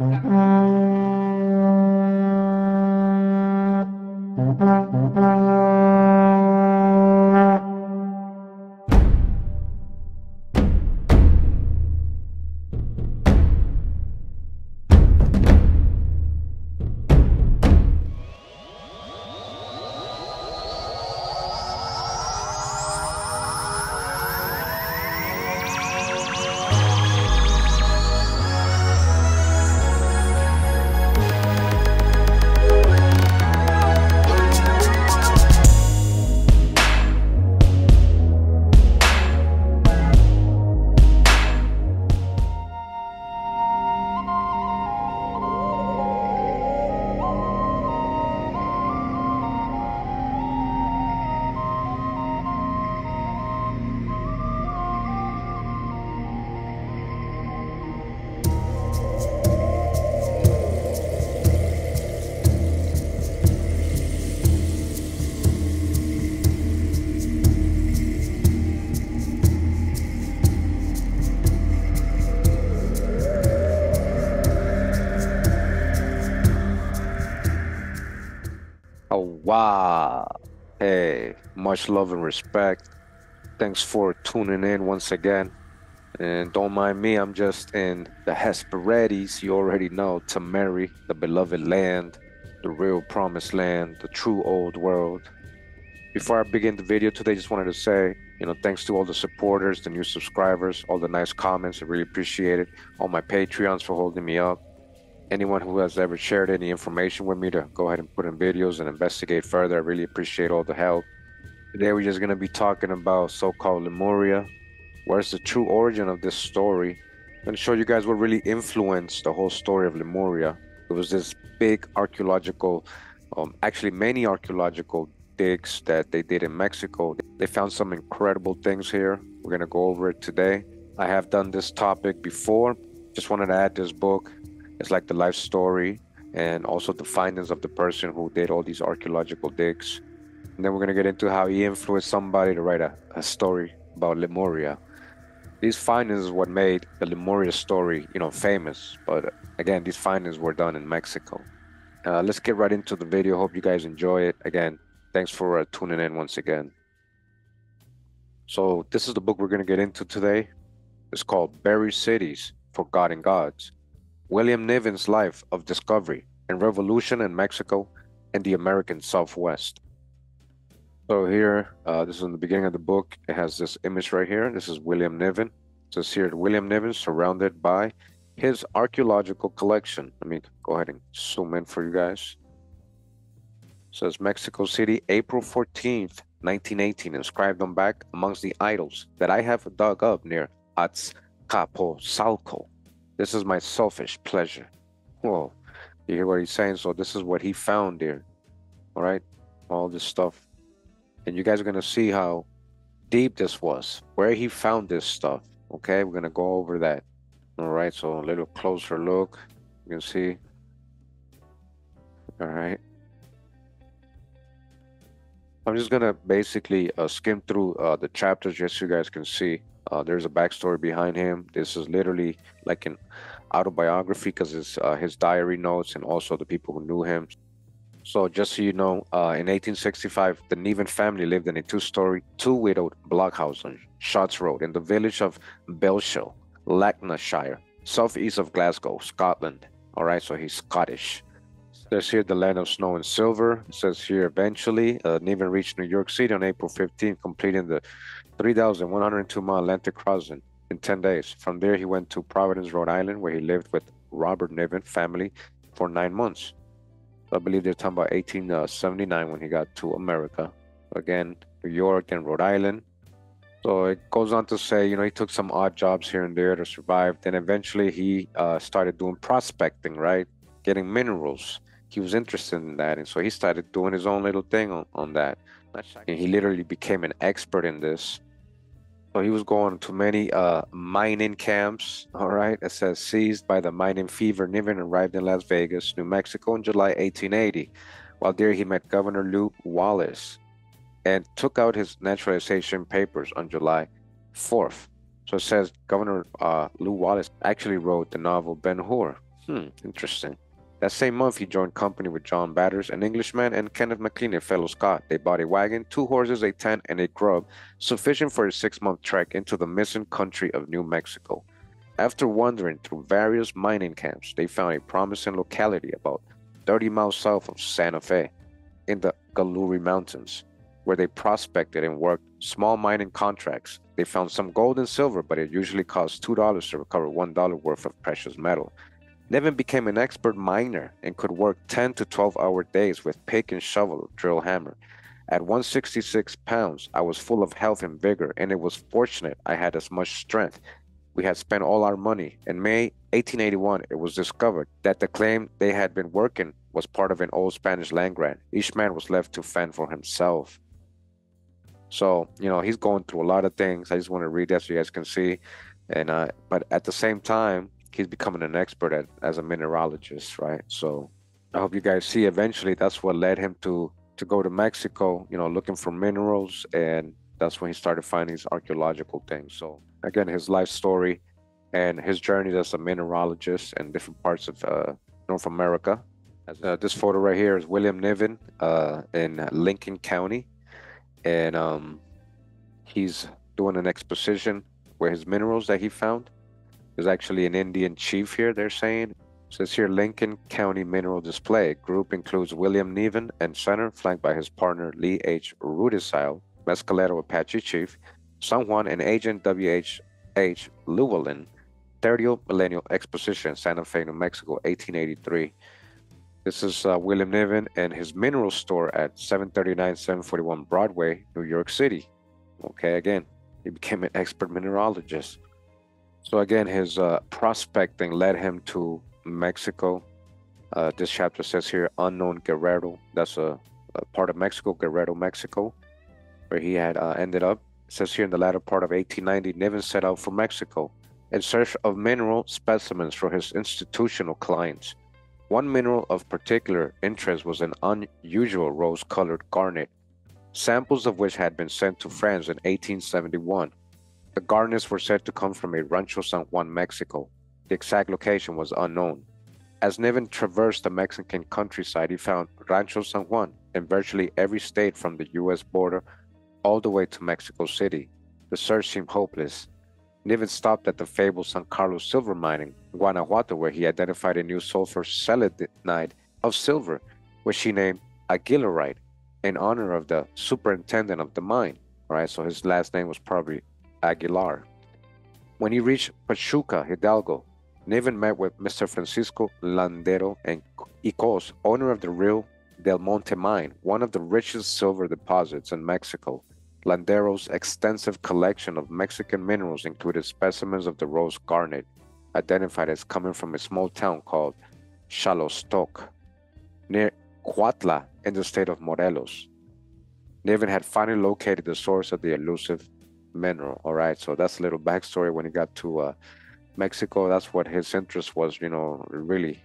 Oh, love and respect. Thanks for tuning in once again. And don't mind me, I'm just in the Hesperides, you already know, to marry the beloved land, the real promised land, the true old world. Before I begin the video today, just wanted to say, you know, thanks to all the supporters, the new subscribers, all the nice comments, I really appreciate it. All my Patreons for holding me up. Anyone who has ever shared any information with me to go ahead and put in videos and investigate further, I really appreciate all the help. Today we're just going to be talking about so-called Lemuria. Where's the true origin of this story? I'm going to show you guys what really influenced the whole story of Lemuria. It was this big archaeological, um, actually many archaeological digs that they did in Mexico. They found some incredible things here. We're going to go over it today. I have done this topic before. Just wanted to add this book. It's like the life story and also the findings of the person who did all these archaeological digs. And then we're going to get into how he influenced somebody to write a, a story about Lemuria. These findings is what made the Lemuria story, you know, famous. But again, these findings were done in Mexico. Uh, let's get right into the video. Hope you guys enjoy it. Again, thanks for uh, tuning in once again. So this is the book we're going to get into today. It's called Buried Cities, Forgotten Gods. William Niven's life of discovery and revolution in Mexico and the American Southwest. So here, uh, this is in the beginning of the book. It has this image right here. This is William Niven. It says here, William Niven surrounded by his archaeological collection. Let me go ahead and zoom in for you guys. It says Mexico City, April 14th, 1918, inscribed on back amongst the idols that I have dug up near Azcapotzalco. This is my selfish pleasure. Whoa, you hear what he's saying? So this is what he found there. All right, all this stuff. And you guys are gonna see how deep this was, where he found this stuff. Okay, we're gonna go over that. All right, so a little closer look. You can see. All right. I'm just gonna basically uh, skim through uh, the chapters just so you guys can see. Uh, there's a backstory behind him. This is literally like an autobiography because it's uh, his diary notes and also the people who knew him. So just so you know, uh, in 1865, the Niven family lived in a two-story, two-widowed blockhouse on Shotts Road in the village of Bellshill, Lanarkshire, southeast of Glasgow, Scotland. All right, so he's Scottish. There's here the land of snow and silver. It says here eventually, uh, Niven reached New York City on April 15, completing the 3,102 mile Atlantic crossing in 10 days. From there, he went to Providence, Rhode Island, where he lived with Robert Niven family for nine months. I believe they're talking about 1879 when he got to America. Again, New York and Rhode Island. So it goes on to say, you know, he took some odd jobs here and there to survive. Then eventually he uh, started doing prospecting, right? Getting minerals. He was interested in that. And so he started doing his own little thing on, on that. And he literally became an expert in this. So he was going to many uh, mining camps. All right, it says seized by the mining fever. Niven arrived in Las Vegas, New Mexico, in July 1880. While there, he met Governor Lew Wallace and took out his naturalization papers on July 4th. So it says Governor uh, Wallace actually wrote the novel Ben Hur. Hmm, interesting. That same month, he joined company with John Batters, an Englishman, and Kenneth McLean, a fellow Scot. They bought a wagon, two horses, a tent, and a grub, sufficient for a six month trek into the missing country of New Mexico. After wandering through various mining camps, they found a promising locality about 30 miles south of Santa Fe in the Galuri Mountains, where they prospected and worked small mining contracts. They found some gold and silver, but it usually cost $2 to recover $1 worth of precious metal. Nevin became an expert miner and could work 10 to 12 hour days with pick and shovel drill hammer. At 166 pounds, I was full of health and vigor, and it was fortunate I had as much strength. We had spent all our money. In May 1881, it was discovered that the claim they had been working was part of an old Spanish land grant. Each man was left to fend for himself. So, you know, he's going through a lot of things. I just want to read that so you guys can see. And uh, but at the same time, he's becoming an expert at, as a mineralogist, right? So I hope you guys see eventually that's what led him to to go to Mexico, you know, looking for minerals and that's when he started finding these archaeological things. So again, his life story and his journey as a mineralogist in different parts of uh, North America. Uh, this photo right here is William Niven uh, in Lincoln County, and um, he's doing an exposition where his minerals that he found there's actually an Indian chief here, they're saying. It says here Lincoln County Mineral Display. Group includes William Niven and Center, flanked by his partner Lee H. Rudisill, Mescalero Apache Chief, San Juan, and Agent W.H. H. Llewellyn, 30th Millennial Exposition, Santa Fe, New Mexico, 1883. This is uh, William Niven and his mineral store at 739 741 Broadway, New York City. Okay, again, he became an expert mineralogist. So again, his uh, prospecting led him to Mexico. Uh, this chapter says here, unknown Guerrero. That's a, a, part of Mexico, Guerrero, Mexico, where he had uh, ended up. It says here in the latter part of 1890, Niven set out for Mexico in search of mineral specimens for his institutional clients. One mineral of particular interest was an unusual rose-colored garnet, samples of which had been sent to France in 1871. The garnets were said to come from a Rancho San Juan, Mexico. The exact location was unknown. As Niven traversed the Mexican countryside, he found Rancho San Juan in virtually every state from the U.S. border all the way to Mexico City. The search seemed hopeless. Niven stopped at the fabled San Carlos silver mine in Guanajuato, where he identified a new sulfur selenite of silver, which he named Aguilarite in honor of the superintendent of the mine. All right, so his last name was probably Aguilar. When he reached Pachuca, Hidalgo, Niven met with Mr. Francisco Landero and Icos, owner of the Rio del Monte mine, one of the richest silver deposits in Mexico. Landero's extensive collection of Mexican minerals included specimens of the rose garnet, identified as coming from a small town called Xalostoc, near Cuautla in the state of Morelos. Niven had finally located the source of the elusive mineral. All right, so that's a little backstory. When he got to uh, Mexico, that's what his interest was. You know, really.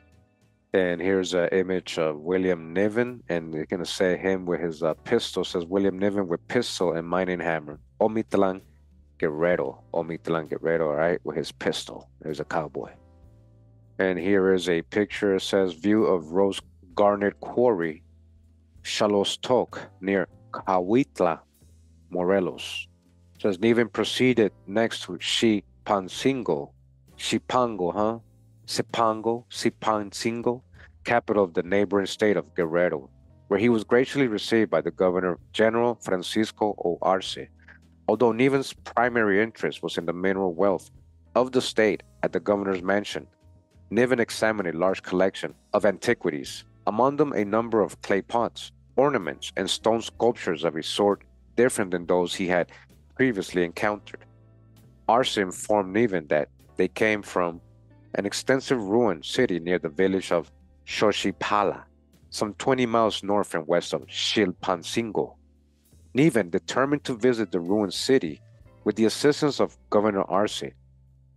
And here's an image of William Niven, and you're gonna say him with his uh, pistol. Says William Niven with pistol and mining hammer. Omitlan Guerrero. Omitlan Guerrero. All right, with his pistol. There's a cowboy. And here is a picture. It says view of Rose Garnet Quarry, Xalostoc, near Cuautla, Morelos. Says Niven proceeded next to Xipancingo, Xipango, huh? Sipango, Sipancingo, capital of the neighboring state of Guerrero, where he was graciously received by the governor General Francisco O. Arce. Although Niven's primary interest was in the mineral wealth of the state at the governor's mansion, Niven examined a large collection of antiquities, among them a number of clay pots, ornaments, and stone sculptures of a sort different than those he had previously encountered. Arce informed Niven that they came from an extensive ruined city near the village of Xochipala, some 20 miles north and west of Chilpancingo. Niven determined to visit the ruined city with the assistance of Governor Arce.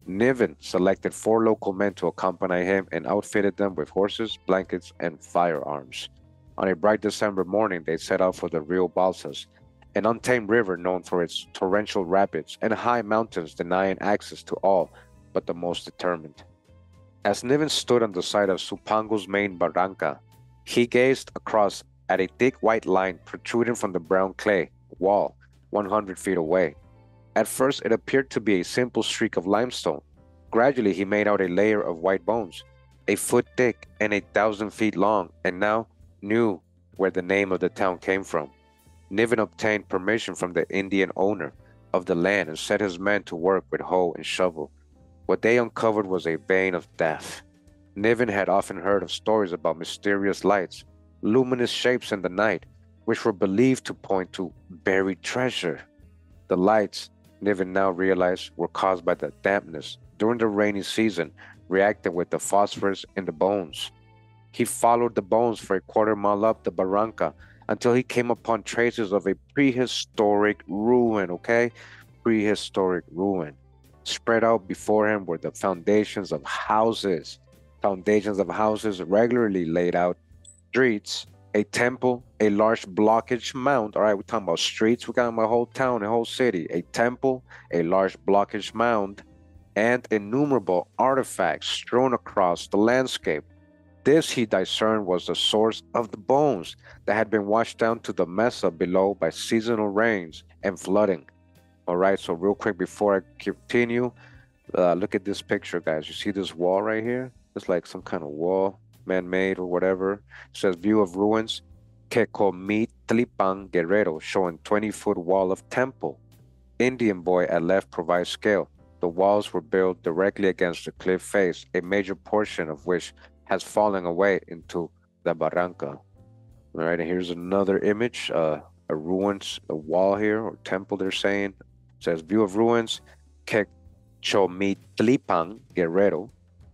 Niven selected four local men to accompany him and outfitted them with horses, blankets, and firearms. On a bright December morning, they set out for the Rio Balsas, an untamed river known for its torrential rapids and high mountains denying access to all but the most determined. As Niven stood on the side of Zumpango's main barranca, he gazed across at a thick white line protruding from the brown clay wall 100 feet away. At first, it appeared to be a simple streak of limestone. Gradually, he made out a layer of white bones, a foot thick and a thousand feet long, and now knew where the name of the town came from. Niven obtained permission from the Indian owner of the land and set his men to work with hoe and shovel. What they uncovered was a vein of death. Niven had often heard of stories about mysterious lights, luminous shapes in the night, which were believed to point to buried treasure. The lights, Niven now realized, were caused by the dampness during the rainy season, reacting with the phosphorus in the bones. He followed the bones for a quarter mile up the barranca until he came upon traces of a prehistoric ruin, okay? Prehistoric ruin. Spread out before him were the foundations of houses, foundations of houses regularly laid out, streets, a temple, a large blockage mound. All right, we're talking about streets, we're talking about a whole town, a whole city, a temple, a large blockage mound, and innumerable artifacts strewn across the landscape. This he discerned was the source of the bones that had been washed down to the mesa below by seasonal rains and flooding. All right, so real quick before I continue, uh, look at this picture, guys. You see this wall right here? It's like some kind of wall, man-made or whatever. It says view of ruins, Quechomitlipan Guerrero, showing 20-foot wall of temple. Indian boy at left provides scale. The walls were built directly against the cliff face, a major portion of which has fallen away into the barranca. All right, and here's another image, uh, a ruins, a wall here, or temple, they're saying, says view of ruins, Quechomitlipan, Guerrero,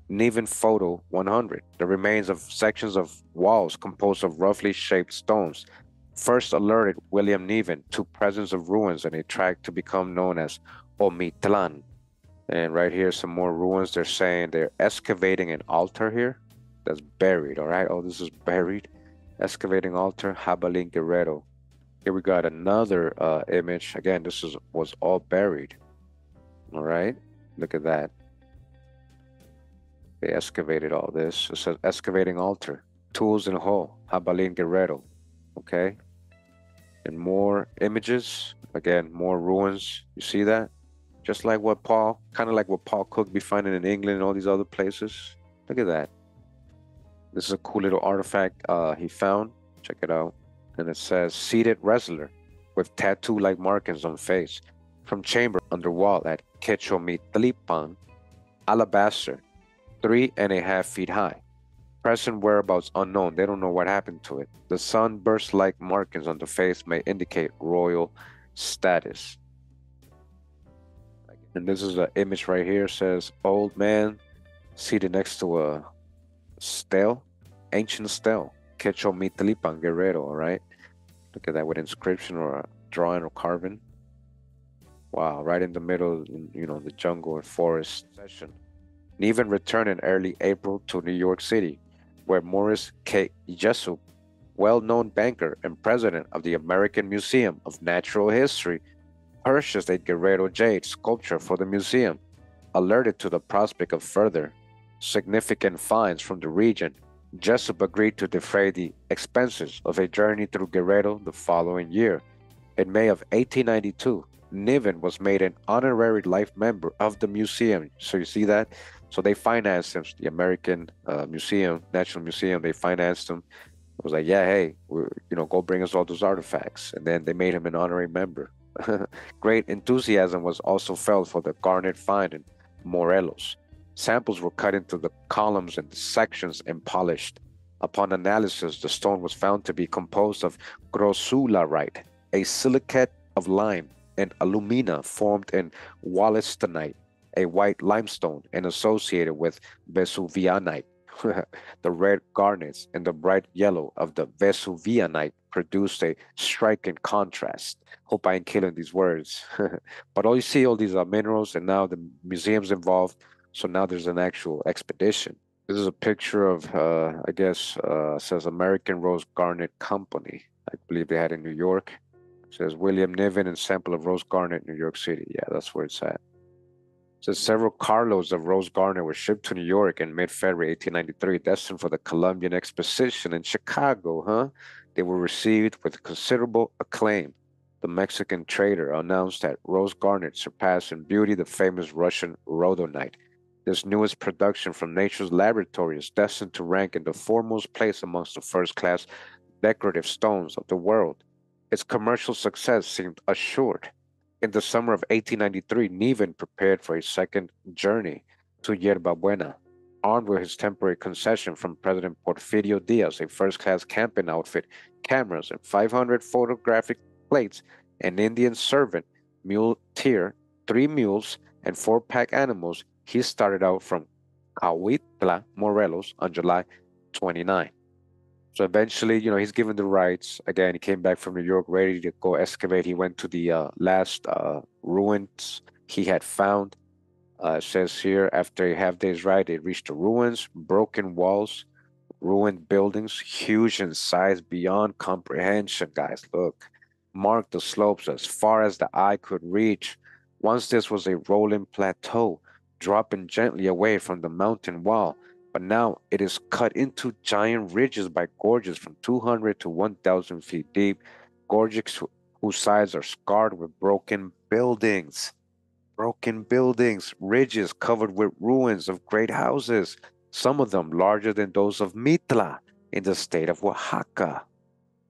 Niven photo 100. The remains of sections of walls composed of roughly shaped stones first alerted William Niven to presence of ruins in a tract to become known as Omitlan. And right here, some more ruins. They're saying they're excavating an altar here that's buried. All right. Oh, this is buried. Excavating altar, Jabalin Guerrero. Here we got another uh, image. Again, this is was all buried. All right, look at that. They excavated all this. It says excavating altar, tools in hole, Jabalin Guerrero. Okay, and more images. Again, more ruins. You see that? Just like what Paul, kind of like what Paul Cook be finding in England and all these other places. Look at that. This is a cool little artifact uh, he found. Check it out and it says seated wrestler with tattoo-like markings on face from chamber under wall at Quechomitlipan, alabaster, three and a half feet high. Present whereabouts unknown. They don't know what happened to it. The sunburst-like markings on the face may indicate royal status. And this is an image right here. Says old man seated next to a stele, ancient stele. Quechomitlipan Guerrero, all right? Look at that with inscription or a drawing or carving. Wow, right in the middle, you know, the jungle and forest session. Niven returned in early April to New York City, where Morris K. Jessup, well-known banker and president of the American Museum of Natural History, purchased a Guerrero jade sculpture for the museum. Alerted to the prospect of further significant finds from the region, Jessup agreed to defray the expenses of a journey through Guerrero the following year. In May of 1892, Niven was made an honorary life member of the museum. So you see that? So they financed him, the American uh, Museum, National Museum, they financed him. It was like, yeah, hey, you know, go bring us all those artifacts. And then they made him an honorary member. Great enthusiasm was also felt for the garnet find in Morelos. Samples were cut into the columns and sections and polished. Upon analysis, the stone was found to be composed of grossularite, a silicate of lime, and alumina formed in wollastonite, a white limestone, and associated with vesuvianite. the red garnets and the bright yellow of the vesuvianite produced a striking contrast. Hope I ain't killing these words. but all you see, all these are minerals, and now the museum's involved so now there's an actual expedition. This is a picture of, uh, I guess, uh, says American Rose Garnet Company. I believe they had in New York. It says William Niven and sample of rose garnet, New York City. Yeah, that's where it's at. So several carloads of rose garnet were shipped to New York in mid-February 1893, destined for the Columbian Exposition in Chicago, huh? They were received with considerable acclaim. The Mexican trader announced that rose garnet surpassed in beauty the famous Russian rhodonite. This newest production from nature's laboratory is destined to rank in the foremost place amongst the first-class decorative stones of the world. Its commercial success seemed assured. In the summer of 1893, Niven prepared for his second journey to Yerba Buena, armed with his temporary concession from President Porfirio Diaz, a first-class camping outfit, cameras, and 500 photographic plates, an Indian servant, mule tear, three mules, and four pack animals, he started out from Cuautla, Morelos on July 29. So eventually, you know, he's given the rights. Again, he came back from New York ready to go excavate. He went to the uh, last uh, ruins he had found. Uh, says here, after a half day's ride, they reached the ruins, broken walls, ruined buildings, huge in size beyond comprehension, guys. Look, marked the slopes as far as the eye could reach. Once this was a rolling plateau, dropping gently away from the mountain wall but now it is cut into giant ridges by gorges from 200 to 1,000 feet deep, gorges whose sides are scarred with broken buildings. Broken buildings, ridges covered with ruins of great houses, some of them larger than those of Mitla in the state of Oaxaca.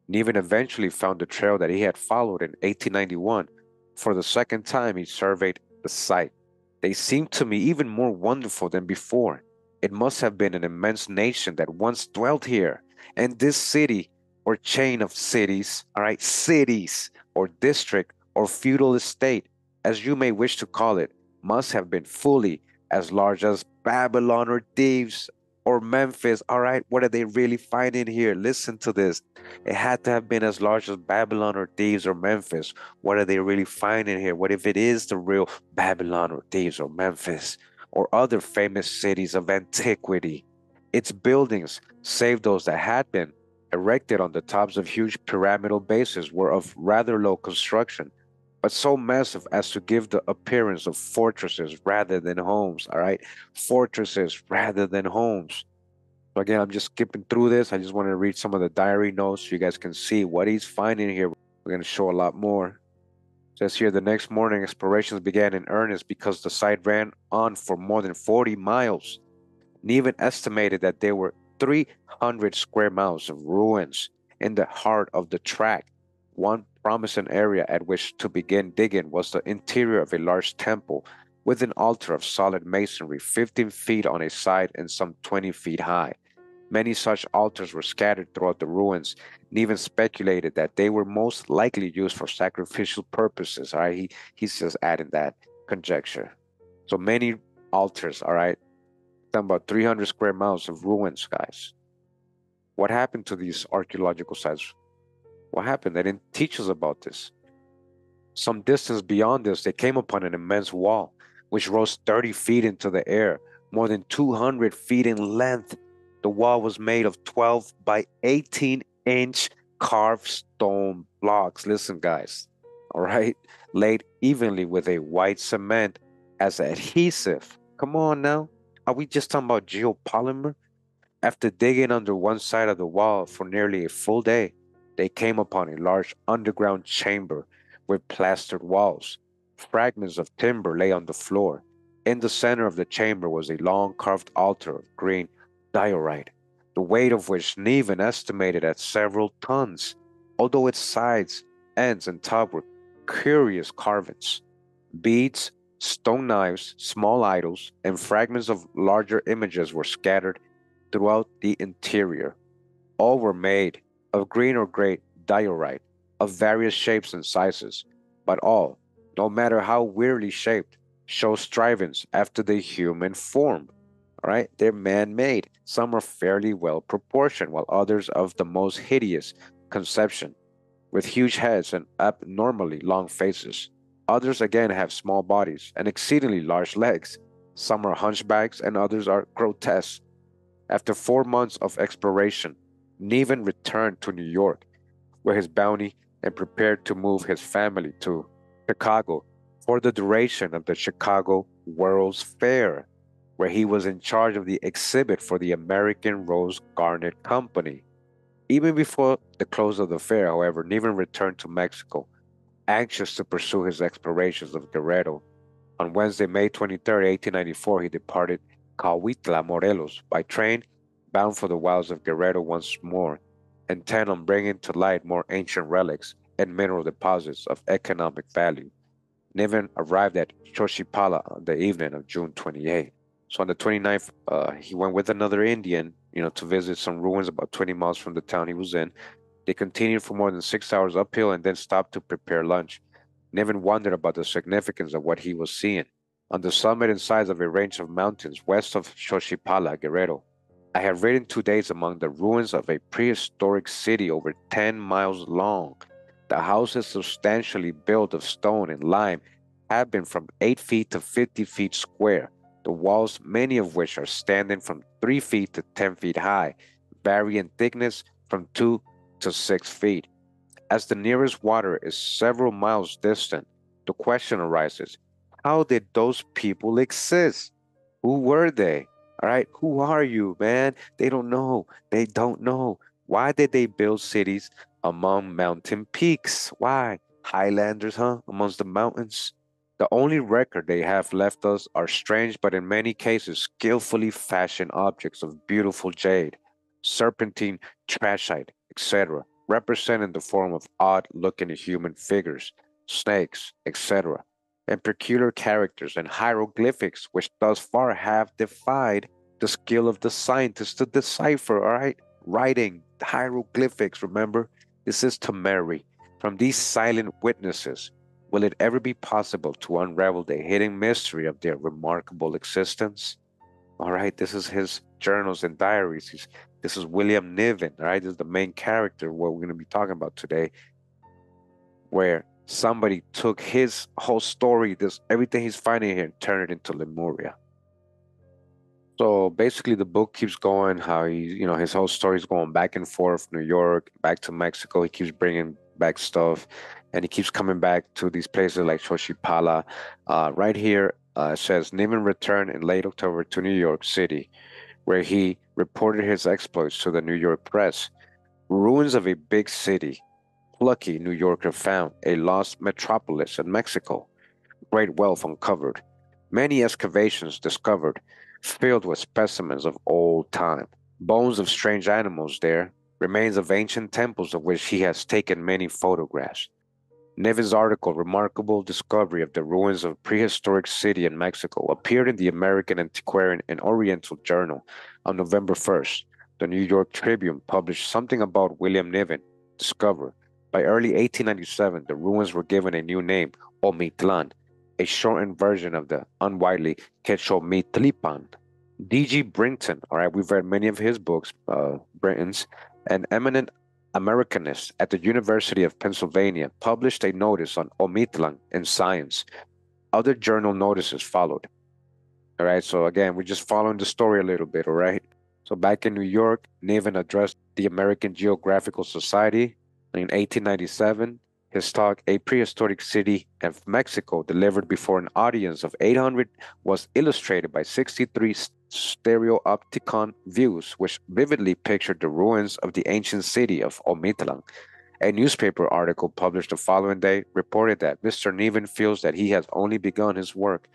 Niven eventually found the trail that he had followed in 1891. For the second time, he surveyed the site. They seemed to me even more wonderful than before. It must have been an immense nation that once dwelt here. And this city or chain of cities, all right, cities or district or feudal estate, as you may wish to call it, must have been fully as large as Babylon or Thebes or Memphis. All right, what are they really finding here? Listen to this. It had to have been as large as Babylon or Thebes or Memphis. What are they really finding here? What if it is the real Babylon or Thebes or Memphis? or other famous cities of antiquity. Its buildings, save those that had been erected on the tops of huge pyramidal bases, were of rather low construction, but so massive as to give the appearance of fortresses rather than homes. All right, fortresses rather than homes. So again, I'm just skipping through this. I just want to read some of the diary notes so you guys can see what he's finding here. We're going to show a lot more. Says here the next morning explorations began in earnest because the site ran on for more than 40 miles. Niven estimated that there were 300 square miles of ruins in the heart of the tract. One promising area at which to begin digging was the interior of a large temple with an altar of solid masonry 15 feet on a side and some 20 feet high. Many such altars were scattered throughout the ruins, and even speculated that they were most likely used for sacrificial purposes. All right, he, he's just adding that conjecture. So many altars, all right, talking about 300 square miles of ruins, guys. What happened to these archaeological sites? What happened? They didn't teach us about this. Some distance beyond this, they came upon an immense wall, which rose 30 feet into the air, more than 200 feet in length the wall was made of 12 by 18 inch carved stone blocks. Listen, guys, all right, laid evenly with a white cement as adhesive. Come on now. Are we just talking about geopolymer? After digging under one side of the wall for nearly a full day, they came upon a large underground chamber with plastered walls. Fragments of timber lay on the floor. In the center of the chamber was a long carved altar of green diorite, the weight of which Niven estimated at several tons, although its sides, ends, and top were curious carvings. Beads, stone knives, small idols, and fragments of larger images were scattered throughout the interior. All were made of green or gray diorite of various shapes and sizes, but all, no matter how weirdly shaped, show strivings after the human form. All right, they're man made. Some are fairly well proportioned, while others of the most hideous conception, with huge heads and abnormally long faces. Others again have small bodies and exceedingly large legs. Some are hunchbacks and others are grotesque. After four months of exploration, Niven returned to New York, where his bounty and prepared to move his family to Chicago for the duration of the Chicago World's Fair, where he was in charge of the exhibit for the American Rose Garnet Company. Even before the close of the fair, however, Niven returned to Mexico, anxious to pursue his explorations of Guerrero. On Wednesday, May 23, 1894, he departed Cuautla, Morelos, by train, bound for the wilds of Guerrero once more, intent on bringing to light more ancient relics and mineral deposits of economic value. Niven arrived at Xochipala on the evening of June 28. So on the 29th, uh, he went with another Indian, you know, to visit some ruins about 20 miles from the town he was in. They continued for more than six hours uphill and then stopped to prepare lunch. Niven wondered about the significance of what he was seeing. On the summit and sides of a range of mountains west of Xochipala, Guerrero, I have ridden two days among the ruins of a prehistoric city over 10 miles long. The houses, substantially built of stone and lime, have been from 8 feet to 50 feet square, the walls, many of which are standing from 3 feet to 10 feet high, vary in thickness from 2 to 6 feet. As the nearest water is several miles distant, the question arises how did those people exist? Who were they? All right, who are you, man? They don't know. They don't know. Why did they build cities among mountain peaks? Why? Highlanders, huh? Amongst the mountains? The only record they have left us are strange, but in many cases, skillfully fashioned objects of beautiful jade, serpentine, trachyte, etc., represented the form of odd looking human figures, snakes, etc and peculiar characters and hieroglyphics, which thus far have defied the skill of the scientists to decipher, all right? Writing hieroglyphics, remember? This is to Mary. From these silent witnesses, will it ever be possible to unravel the hidden mystery of their remarkable existence? All right, this is his journals and diaries. He's, this is William Niven, all right? This is the main character, what we're going to be talking about today, where somebody took his whole story, this everything he's finding here, and turned it into Lemuria. So basically, the book keeps going. How he, you know, his whole story is going back and forth, New York, back to Mexico. He keeps bringing back stuff, and he keeps coming back to these places like Xochipala. Uh, right here, uh, says Niven returned in late October to New York City, where he reported his exploits to the New York press. Ruins of a big city plucky New Yorker found a lost metropolis in Mexico, great wealth uncovered, many excavations discovered, filled with specimens of old time, bones of strange animals there, remains of ancient temples of which he has taken many photographs. Nevin's article, Remarkable Discovery of the Ruins of Prehistoric City in Mexico, appeared in the American Antiquarian and Oriental Journal on November 1st. The New York Tribune published something about William Niven, discoverer, by early 1897, the ruins were given a new name, Omitlan, a shortened version of the unwidely Quechomitlipan. D.G. Brinton, all right, we've read many of his books, uh, Brinton's, an eminent Americanist at the University of Pennsylvania, published a notice on Omitlan in Science. Other journal notices followed. All right, so again, we're just following the story a little bit, all right? So back in New York, Niven addressed the American Geographical Society in 1897, his talk, A Prehistoric City of Mexico, delivered before an audience of 800, was illustrated by 63 stereopticon views, which vividly pictured the ruins of the ancient city of Omitlan. A newspaper article published the following day reported that Mr. Niven feels that he has only begun his work.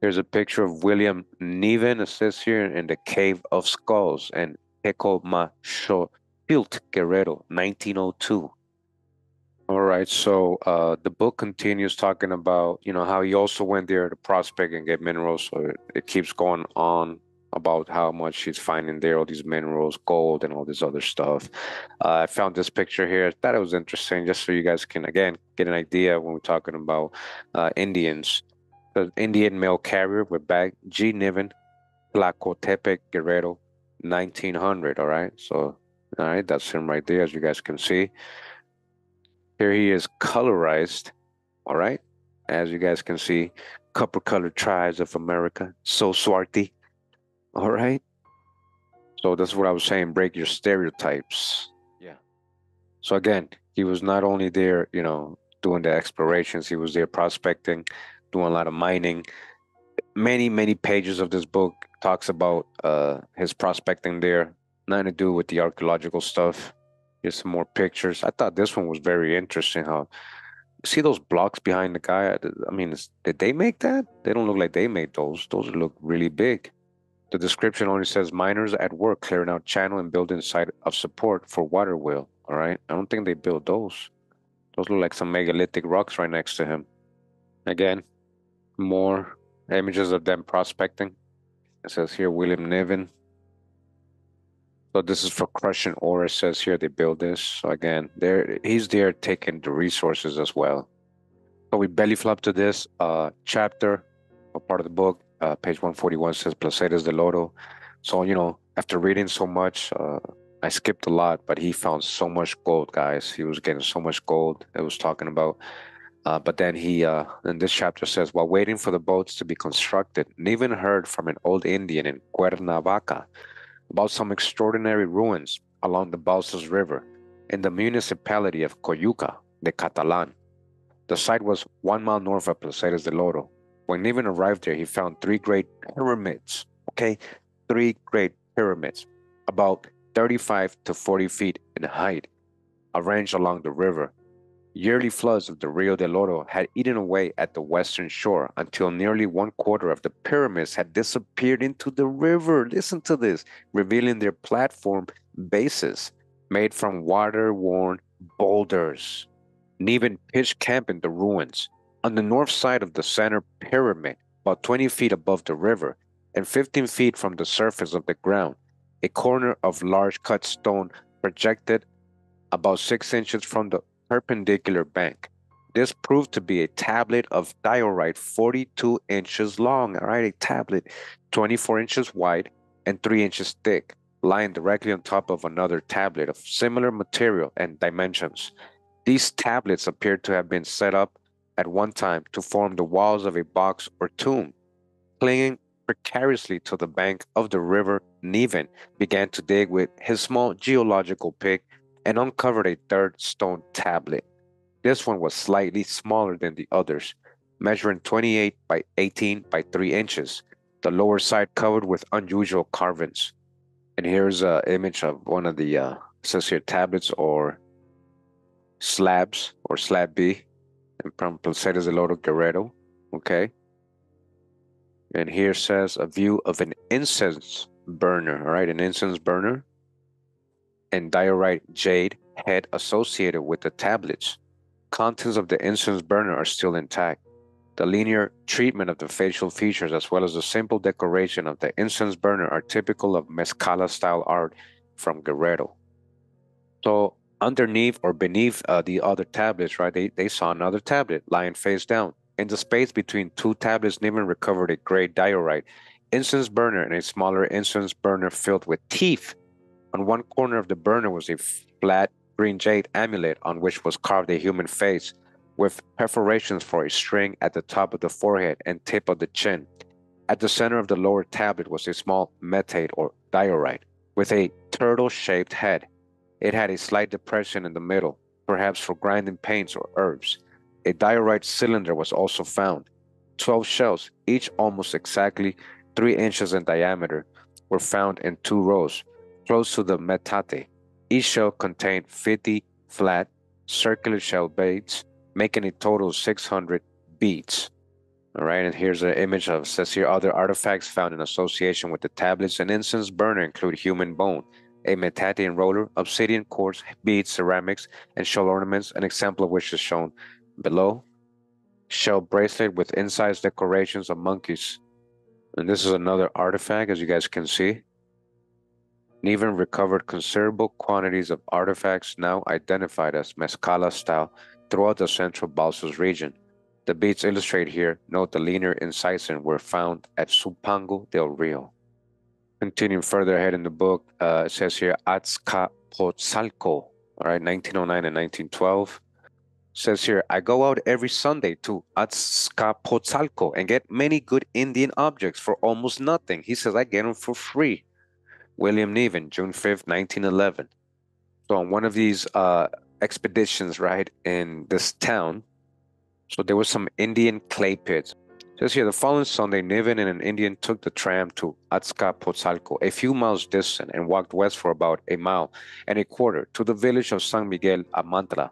Here's a picture of William it says here, in the Cave of Skulls and Ecomacho built Guerrero, 1902. All right, so uh, the book continues talking about, you know, how he also went there to prospect and get minerals. So it, it keeps going on about how much he's finding there, all these minerals, gold, and all this other stuff. Uh, I found this picture here. I thought it was interesting, just so you guys can again get an idea when we're talking about uh, Indians. The Indian mail carrier with bag G. Niven, Tlacotepec, Guerrero, 1900. All right, so all right, that's him right there, as you guys can see. Here he is colorized, all right, as you guys can see, copper colored tribes of America, so swarthy, all right. So that's what I was saying, break your stereotypes. Yeah. So again, he was not only there, you know, doing the explorations. He was there prospecting, doing a lot of mining. Many, many pages of this book talks about uh, his prospecting there. Nothing to do with the archaeological stuff. Here's some more pictures. I thought this one was very interesting. How see those blocks behind the guy? I mean, did they make that? They don't look like they made those. Those look really big. The description only says miners at work clearing out channel and building site of support for water wheel. All right. I don't think they built those. Those look like some megalithic rocks right next to him. Again, more images of them prospecting. It says here William Niven. So this is for crushing ore. It says here they build this. So again, there he's there taking the resources as well. So we belly flop to this uh, chapter or part of the book. Uh, page 141 says Placeres del Oro. So you know, after reading so much, uh, I skipped a lot, but he found so much gold, guys. He was getting so much gold. It was talking about. Uh, but then he, uh, in this chapter, says, while waiting for the boats to be constructed, Niven heard from an old Indian in Cuernavaca about some extraordinary ruins along the Balsas River in the municipality of Coyuca de Catalan. The site was one mile north of Placeres del Oro. When Niven arrived there, he found three great pyramids. Okay, three great pyramids, about 35 to 40 feet in height, arranged along the river. Yearly floods of the Rio del Oro had eaten away at the western shore until nearly one quarter of the pyramids had disappeared into the river. Listen to this, revealing their platform bases made from water worn boulders. Niven pitched camp in the ruins. On the north side of the center pyramid, about 20 feet above the river and 15 feet from the surface of the ground, a corner of large cut stone projected about six inches from the perpendicular bank. This proved to be a tablet of diorite 42 inches long, all right, a tablet 24 inches wide and 3 inches thick, lying directly on top of another tablet of similar material and dimensions. These tablets appeared to have been set up at one time to form the walls of a box or tomb. Clinging precariously to the bank of the river Niven began to dig with his small geological pick and uncovered a third stone tablet. This one was slightly smaller than the others, measuring 28 by 18 by 3 inches, the lower side covered with unusual carvings. And here's an image of one of the uh, tablets or slabs or slab B from Placeres del Oro Guerrero. Okay. And here says a view of an incense burner, all right, an incense burner and diorite jade head associated with the tablets. Contents of the incense burner are still intact. The linear treatment of the facial features, as well as the simple decoration of the incense burner, are typical of Mezcala style art from Guerrero. So, underneath or beneath uh, the other tablets, right, they, they saw another tablet lying face down. In the space between two tablets, Niven recovered a gray diorite incense burner and a smaller incense burner filled with teeth on one corner of the burner was a flat green jade amulet on which was carved a human face with perforations for a string at the top of the forehead and tip of the chin. At the center of the lower tablet was a small metate or diorite with a turtle shaped head. It had a slight depression in the middle, perhaps for grinding paints or herbs. A diorite cylinder was also found. Twelve shells, each almost exactly three inches in diameter, were found in two rows, close to the metate. Each shell contained 50 flat, circular shell beads, making a total of 600 beads. All right, and here's an image of says here other artifacts found in association with the tablets and incense burner include human bone, a metate roller, obsidian quartz, beads, ceramics, and shell ornaments, an example of which is shown below. Shell bracelet with incised decorations of monkeys. And this is another artifact, as you guys can see. Niven recovered considerable quantities of artifacts now identified as Mezcala style throughout the central Balsas region. The beads illustrated here note the linear incision were found at Zumpango del Rio. Continuing further ahead in the book, uh, it says here Azcapotzalco, all right, 1909 and 1912. says here, I go out every Sunday to Azcapotzalco and get many good Indian objects for almost nothing. He says, I get them for free. William Niven, June 5th, 1911. So on one of these uh, expeditions, right, in this town, So there was some Indian clay pits. Says here, the following Sunday, Niven and an Indian took the tram to Azcapotzalco, a few miles distant, and walked west for about a mile and a quarter to the village of San Miguel Amantla.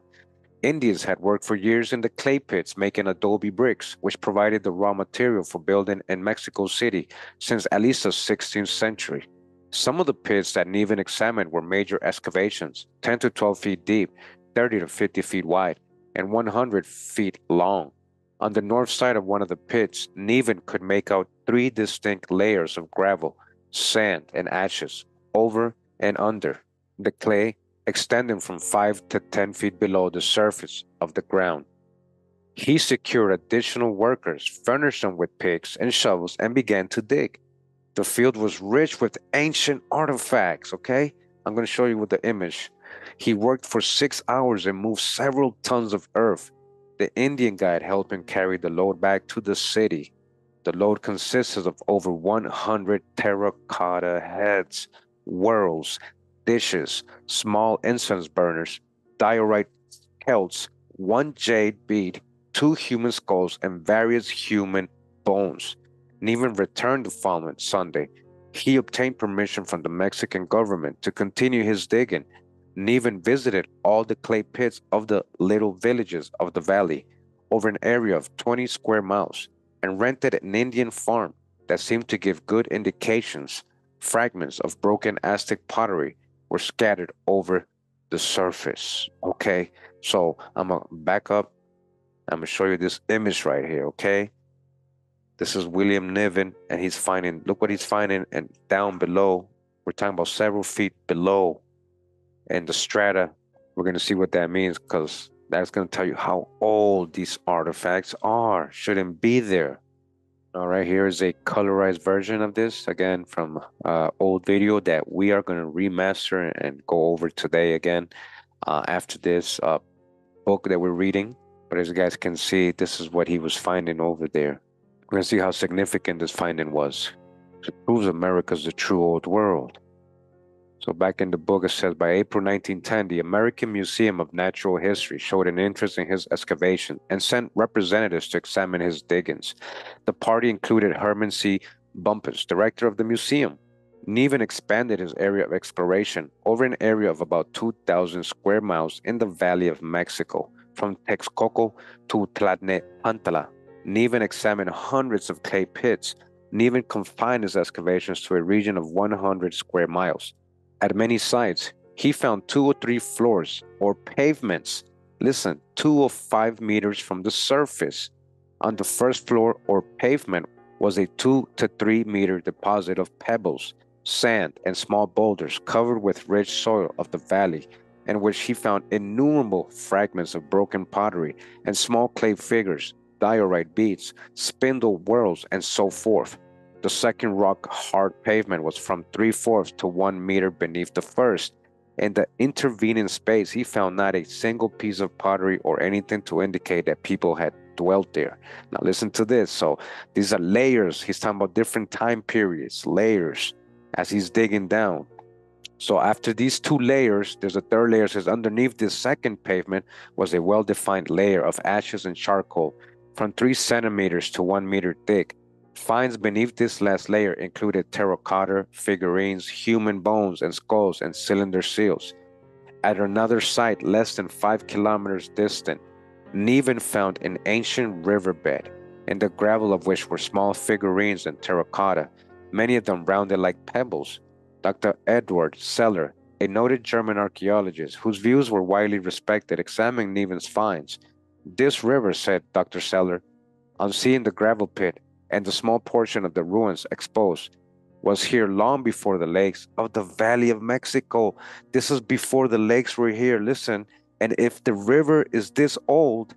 Indians had worked for years in the clay pits making adobe bricks, which provided the raw material for building in Mexico City since at least the 16th century. Some of the pits that Niven examined were major excavations, 10 to 12 feet deep, 30 to 50 feet wide, and 100 feet long. On the north side of one of the pits, Niven could make out three distinct layers of gravel, sand, and ashes, over and under the clay extending from 5 to 10 feet below the surface of the ground. He secured additional workers, furnished them with picks and shovels, and began to dig. The field was rich with ancient artifacts, okay? I'm going to show you with the image. He worked for six hours and moved several tons of earth. The Indian guide helped him carry the load back to the city. The load consisted of over 100 terracotta heads, whorls, dishes, small incense burners, diorite celts, one jade bead, two human skulls, and various human bones. Niven returned the following Sunday. He obtained permission from the Mexican government to continue his digging. Niven visited all the clay pits of the little villages of the valley over an area of 20 square miles and rented an Indian farm that seemed to give good indications. Fragments of broken Aztec pottery were scattered over the surface. Okay, so I'm gonna back up. I'm gonna show you this image right here. Okay, this is William Niven, and he's finding. Look what he's finding, and down below, we're talking about several feet below, and the strata. We're gonna see what that means because that's gonna tell you how old these artifacts are. Shouldn't be there. All right, here is a colorized version of this again from uh, old video that we are going to remaster and go over today again uh, after this uh, book that we're reading. But as you guys can see, this is what he was finding over there. We're going to see how significant this finding was. It proves America's the true old world. So back in the book, it says by April 1910, the American Museum of Natural History showed an interest in his excavation and sent representatives to examine his diggings. The party included Herman C. Bumpus, director of the museum. Niven expanded his area of exploration over an area of about 2,000 square miles in the Valley of Mexico, from Texcoco to Tlalnepantla. Niven examined hundreds of clay pits. Niven confined his excavations to a region of 100 square miles. At many sites, he found two or three floors or pavements, listen, two or five meters from the surface. On the first floor or pavement was a two to three meter deposit of pebbles, sand, and small boulders covered with rich soil of the valley, in which he found innumerable fragments of broken pottery and small clay figures, diorite beads, spindle whorls, and so forth. The second rock hard pavement was from three fourths to one meter beneath the first. In the intervening space, he found not a single piece of pottery or anything to indicate that people had dwelt there. Now, listen to this. So, these are layers. He's talking about different time periods, layers, as he's digging down. So, after these two layers, there's a third layer. Says underneath this second pavement was a well defined layer of ashes and charcoal from three centimeters to one meter thick. Finds beneath this last layer included terracotta, figurines, human bones and skulls, and cylinder seals. At another site less than five kilometers distant, Niven found an ancient riverbed, in the gravel of which were small figurines and terracotta, many of them rounded like pebbles. Dr. Edward Seler, a noted German archaeologist whose views were widely respected, examined Niven's finds. This river, said Dr. Seler, on seeing the gravel pit, and the small portion of the ruins exposed was here long before the lakes of the Valley of Mexico. This is before the lakes were here. Listen, and if the river is this old,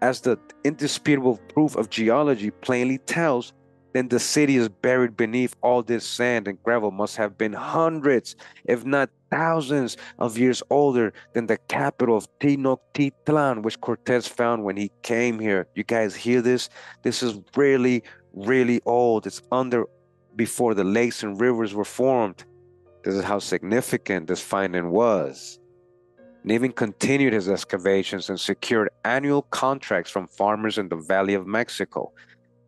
as the indisputable proof of geology plainly tells, then the city is buried beneath all this sand and gravel must have been hundreds, if not thousands of years older than the capital of Tenochtitlan, which Cortez found when he came here. You guys hear this? This is really, really old. It's under before the lakes and rivers were formed. This is how significant this finding was. Niven continued his excavations and secured annual contracts from farmers in the Valley of Mexico.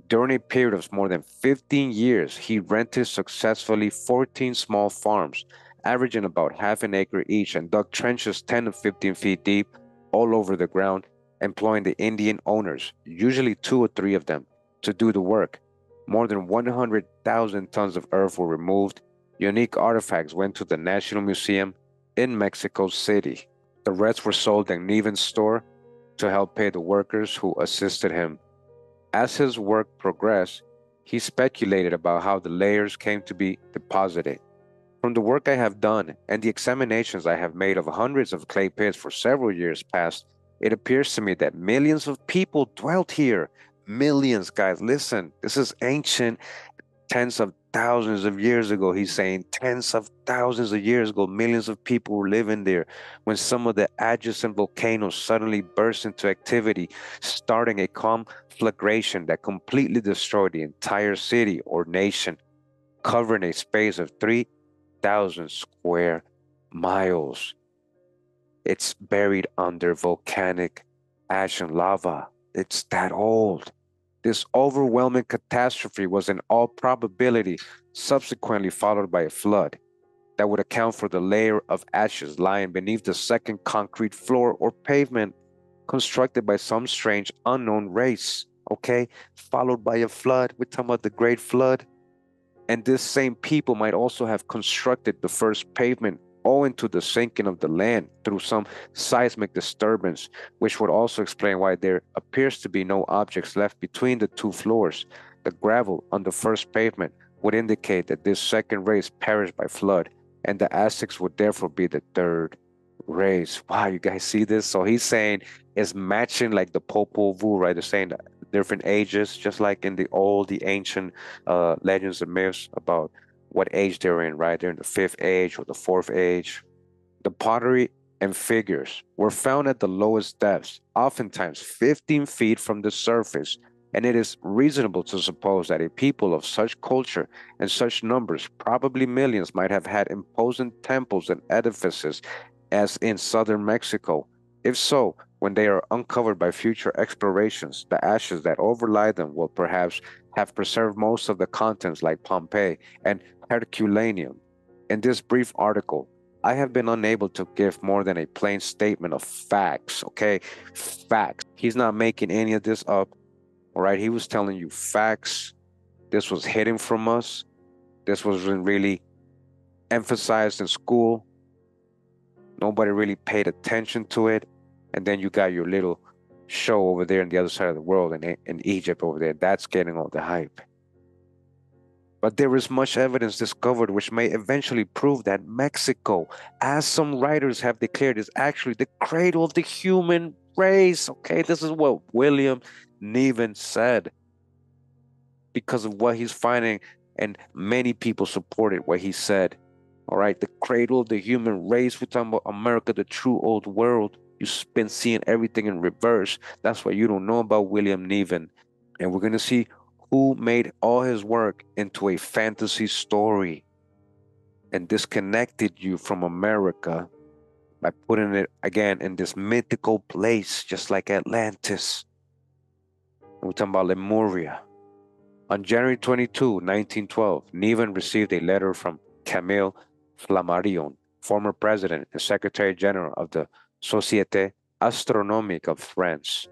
During a period of more than 15 years, he rented successfully 14 small farms, averaging about half an acre each, and dug trenches 10 to 15 feet deep all over the ground, employing the Indian owners, usually two or three of them, to do the work. More than 100,000 tons of earth were removed. Unique artifacts went to the National Museum in Mexico City. The rest were sold in Niven's store to help pay the workers who assisted him. As his work progressed, he speculated about how the layers came to be deposited. From the work I have done and the examinations I have made of hundreds of clay pits for several years past, it appears to me that millions of people dwelt here. Millions, guys. Listen, this is ancient, tens of thousands of years ago. He's saying tens of thousands of years ago, millions of people were living there when some of the adjacent volcanoes suddenly burst into activity, starting a conflagration that completely destroyed the entire city or nation, covering a space of 3,000 square miles. It's buried under volcanic ash and lava. It's that old. This overwhelming catastrophe was in all probability subsequently followed by a flood that would account for the layer of ashes lying beneath the second concrete floor or pavement constructed by some strange unknown race, okay? Followed by a flood. We're talking about the Great Flood. And this same people might also have constructed the first pavement owing to the sinking of the land through some seismic disturbance, which would also explain why there appears to be no objects left between the two floors. The gravel on the first pavement would indicate that this second race perished by flood, and the Aztecs would therefore be the third race. Wow, you guys see this? So he's saying it's matching like the Popol Vuh, right? They're saying different ages, just like in the old, the ancient uh, legends and myths about what age they're in, right? They're in the fifth age or the fourth age. The pottery and figures were found at the lowest depths, oftentimes 15 feet from the surface, and it is reasonable to suppose that a people of such culture and such numbers, probably millions, might have had imposing temples and edifices as in southern Mexico. If so, when they are uncovered by future explorations, the ashes that overlie them will perhaps have preserved most of the contents like Pompeii and Herculaneum. In this brief article, I have been unable to give more than a plain statement of facts, okay? Facts. He's not making any of this up, all right? He was telling you facts. This was hidden from us. This wasn't really emphasized in school. Nobody really paid attention to it. And then you got your little show over there on the other side of the world in, in Egypt over there. That's getting all the hype. But there is much evidence discovered which may eventually prove that Mexico, as some writers have declared, is actually the cradle of the human race. Okay, this is what William Niven said because of what he's finding, and many people supported what he said. All right, the cradle of the human race. We're talking about America, the true old world. You've been seeing everything in reverse. That's why you don't know about William Niven. And we're going to see who made all his work into a fantasy story and disconnected you from America by putting it again in this mythical place, just like Atlantis. We're talking about Lemuria. On January 22, 1912, Niven received a letter from Camille Flammarion, former president and secretary general of the Société Astronomique of France.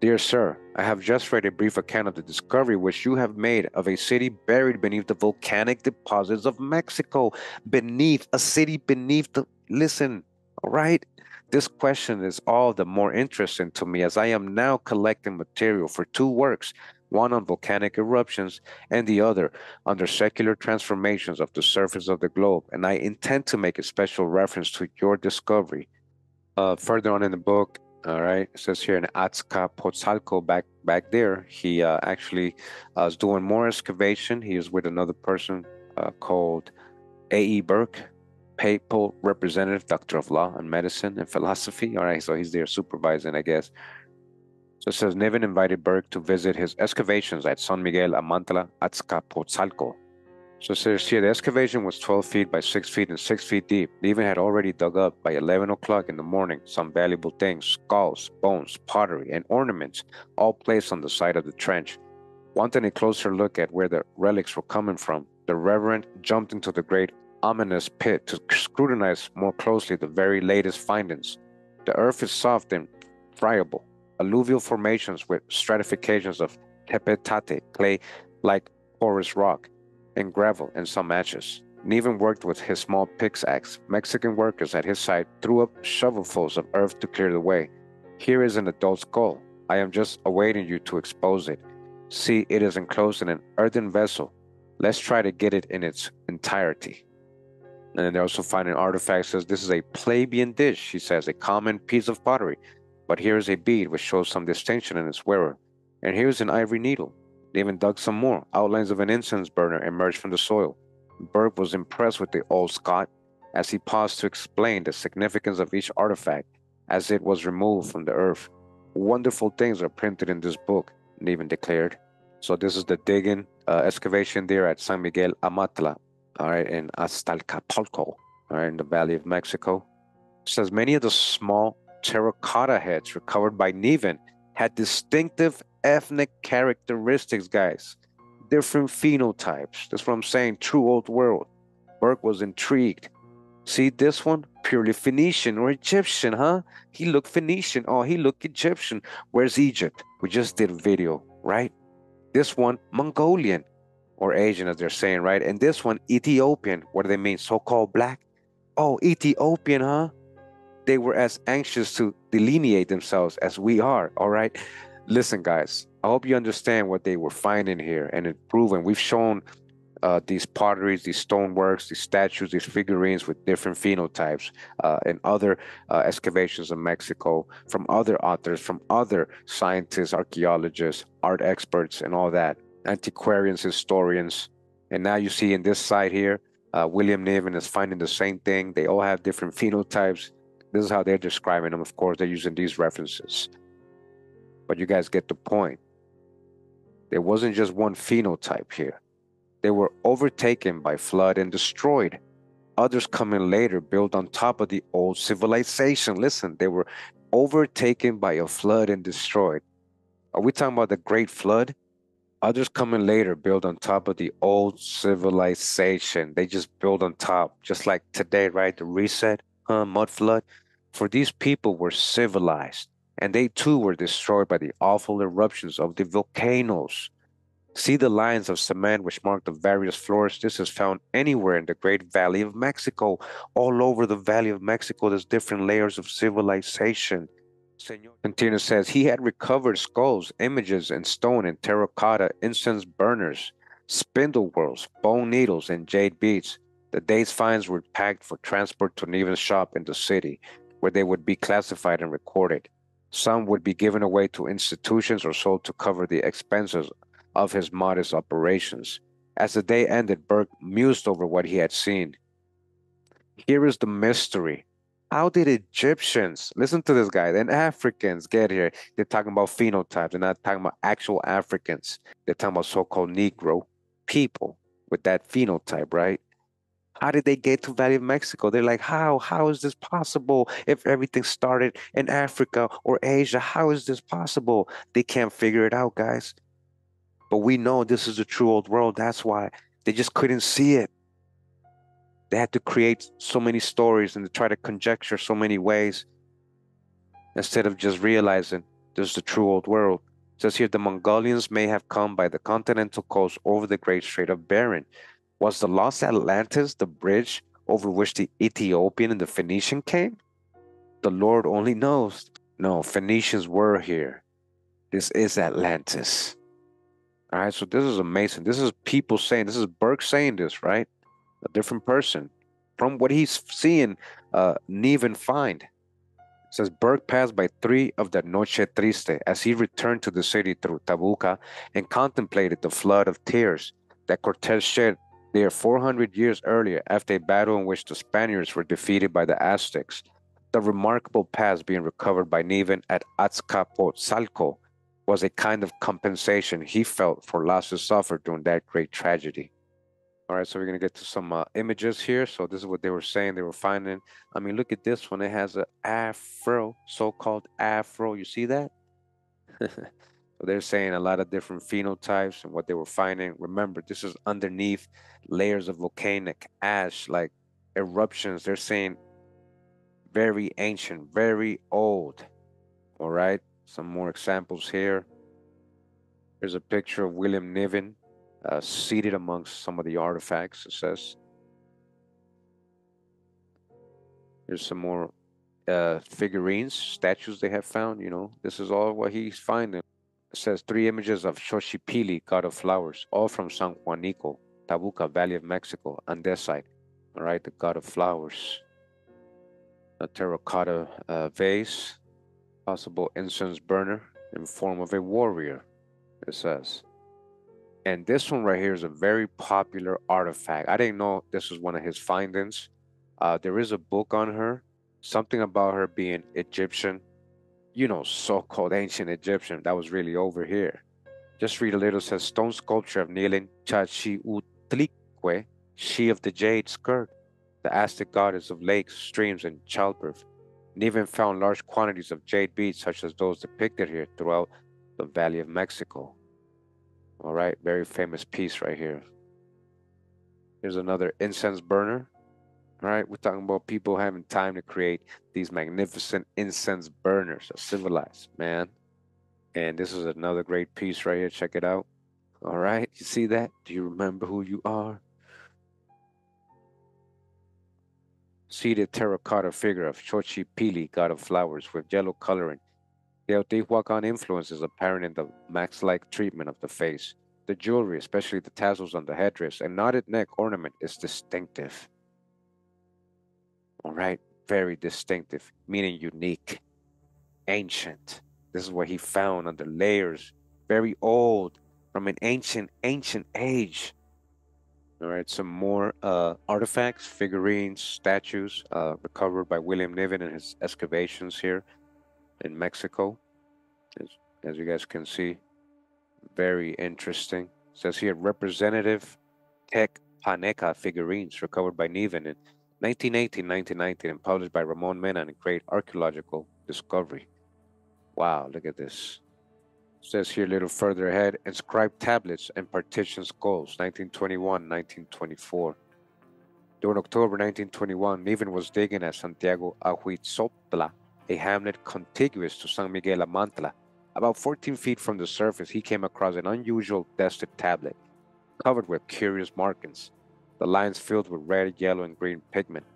Dear sir, I have just read a brief account of the discovery which you have made of a city buried beneath the volcanic deposits of Mexico. Beneath, a city beneath the. Listen, all right? This question is all the more interesting to me as I am now collecting material for two works one on volcanic eruptions and the other under secular transformations of the surface of the globe, and I intend to make a special reference to your discovery. Uh, further on in the book, all right. It says here in Azcapotzalco back back there, he uh, actually uh, is doing more excavation. He is with another person uh, called A.E. Burke, papal representative, doctor of law and medicine and philosophy. All right, so he's there supervising, I guess. So it says Niven invited Burke to visit his excavations at San Miguel Amantla, Azcapotzalco. So says here the excavation was 12 feet by 6 feet and 6 feet deep. They even had already dug up by 11 o'clock in the morning some valuable things skulls, bones, pottery, and ornaments, all placed on the side of the trench. Wanting a closer look at where the relics were coming from, the Reverend jumped into the great ominous pit to scrutinize more closely the very latest findings. The earth is soft and friable, alluvial formations with stratifications of tepetate, clay like porous rock and gravel in some matches. Niven worked with his small pickaxe. Mexican workers at his side threw up shovelfuls of earth to clear the way. Here is an adult skull. I am just awaiting you to expose it. See, it is enclosed in an earthen vessel. Let's try to get it in its entirety. And then they also find an artifact says this is a plebeian dish. He says a common piece of pottery, but here is a bead which shows some distinction in its wearer. And here's an ivory needle. They even dug some more. Outlines of an incense burner emerged from the soil. Burke was impressed with the old Scot as he paused to explain the significance of each artifact as it was removed from the earth. Wonderful things are printed in this book, Niven declared. So this is the digging uh, excavation there at San Miguel Amantla, all right, in Aztalcapalco, all right, in the Valley of Mexico. It says many of the small terracotta heads recovered by Niven had distinctive ethnic characteristics, guys. Different phenotypes. That's what I'm saying. True old world. Burke was intrigued. See this one? Purely Phoenician or Egyptian, huh? He looked Phoenician. Oh, he looked Egyptian. Where's Egypt? We just did a video, right? This one, Mongolian or Asian, as they're saying, right? And this one, Ethiopian. What do they mean? So called black? Oh, Ethiopian, huh? They were as anxious to delineate themselves as we are, all right? Listen, guys, I hope you understand what they were finding here and improving. We've shown uh, these potteries, these stoneworks, these statues, these figurines with different phenotypes, uh, and other uh, excavations in Mexico from other authors, from other scientists, archaeologists, art experts, and all that, antiquarians, historians. And now you see in this site here, uh, William Niven is finding the same thing. They all have different phenotypes. This is how they're describing them. Of course, they're using these references. But you guys get the point. There wasn't just one phenotype here. They were overtaken by flood and destroyed. Others coming later built on top of the old civilization. Listen, they were overtaken by a flood and destroyed. Are we talking about the Great Flood? Others coming later build on top of the old civilization. They just build on top, just like today, right? The reset, huh? Mud flood. For these people were civilized and they too were destroyed by the awful eruptions of the volcanoes. See the lines of cement which mark the various floors. This is found anywhere in the Great Valley of Mexico. All over the Valley of Mexico, there's different layers of civilization. Senor Contino says he had recovered skulls, images, and stone and terracotta incense burners, spindle whorls, bone needles, and jade beads. The day's finds were packed for transport to Niven's shop in the city, where they would be classified and recorded. Some would be given away to institutions or sold to cover the expenses of his modest operations. As the day ended, Burke mused over what he had seen. Here is the mystery. How did Egyptians, listen to this guy, then Africans get here? They're talking about phenotypes. They're not talking about actual Africans. They're talking about so called Negro people with that phenotype, right? How did they get to Valley of Mexico? They're like, how? How is this possible? If everything started in Africa or Asia, how is this possible? They can't figure it out, guys. But we know this is the true old world. That's why they just couldn't see it. They had to create so many stories and to try to conjecture so many ways instead of just realizing this is the true old world. It says here the Mongolians may have come by the continental coast over the Great Strait of Bering was the lost Atlantis the bridge over which the Ethiopian and the Phoenician came? The Lord only knows. No, Phoenicians were here. This is Atlantis. All right, so this is amazing. This is people saying, this is Burke saying this, right? A different person. From what he's seeing, uh, Niven find. It says Burke passed by three of the Noche Triste as he returned to the city through Tabuca and contemplated the flood of tears that Cortez shed there 400 years earlier after a battle in which the Spaniards were defeated by the Aztecs. The remarkable past being recovered by Niven at Azcapotzalco was a kind of compensation he felt for losses suffered during that great tragedy. All right, so we're gonna get to some uh, images here. So this is what they were saying they were finding. I mean, look at this one. It has a afro, so-called afro. You see that? so they're saying a lot of different phenotypes and what they were finding. Remember, this is underneath layers of volcanic ash, like eruptions. They're saying very ancient, very old. All right, some more examples here. Here's a picture of William Niven uh, seated amongst some of the artifacts, it says. Here's some more uh, figurines, statues they have found, you know. This is all what he's finding. Says three images of Xochipilli, god of flowers, all from San Juanico, Tabuca, Valley of Mexico, Andesite. All right, the god of flowers. A terracotta uh, vase, possible incense burner in form of a warrior, it says. And this one right here is a very popular artifact. I didn't know this was one of his findings. Uh, there is a book on her, something about her being Egyptian, you know, so-called ancient Egyptian. That was really over here. Just read a little. It says stone sculpture of kneeling Chalchiuhtlicue, she of the jade skirt, the Aztec goddess of lakes, streams, and childbirth. And even found large quantities of jade beads, such as those depicted here, throughout the Valley of Mexico. All right, very famous piece right here. Here's another incense burner. Right, we're talking about people having time to create these magnificent incense burners, a civilized man. And this is another great piece right here. Check it out. All right, you see that? Do you remember who you are? Seated terracotta figure of Xochipilli, god of flowers, with yellow coloring the Teotihuacan influence is apparent in the mask-like treatment of the face. The jewelry, especially the tassels on the headdress and knotted neck ornament, is distinctive. All right, very distinctive, meaning unique, ancient. This is what he found under layers, very old, from an ancient, ancient age. All right, some more uh, artifacts, figurines, statues uh, recovered by William Niven in his excavations here in Mexico. As, as you guys can see, very interesting. It says here Representative Tech Paneca figurines recovered by Niven in 1918 1919 and published by Ramon Mena in Great Archaeological Discovery. Wow, look at this. It says here a little further ahead inscribed tablets and partition skulls 1921 1924. During October 1921, Niven was digging at Santiago Ahuizotla a hamlet contiguous to San Miguel Amantla. About 14 feet from the surface, he came across an unusual dusted tablet, covered with curious markings, the lines filled with red, yellow, and green pigment.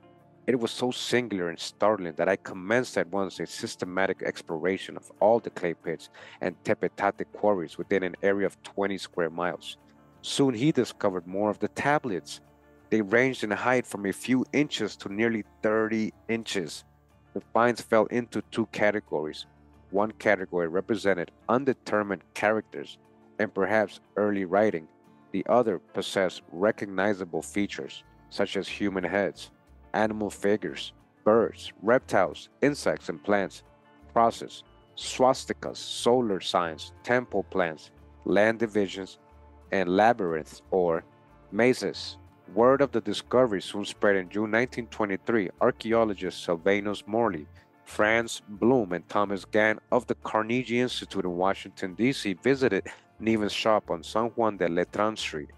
It was so singular and startling that I commenced at once a systematic exploration of all the clay pits and tepetate quarries within an area of 20 square miles. Soon he discovered more of the tablets. They ranged in height from a few inches to nearly 30 inches. The finds fell into two categories. One category represented undetermined characters and perhaps early writing. The other possess recognizable features, such as human heads, animal figures, birds, reptiles, insects, and plants, crosses, swastikas, solar signs, temple plants, land divisions, and labyrinths or mazes. Word of the discovery soon spread in June 1923. Archaeologists Sylvanus Morley, Frans Blom, and Thomas Gann of the Carnegie Institute in Washington, D.C. visited Niven's shop on San Juan de Letran Street.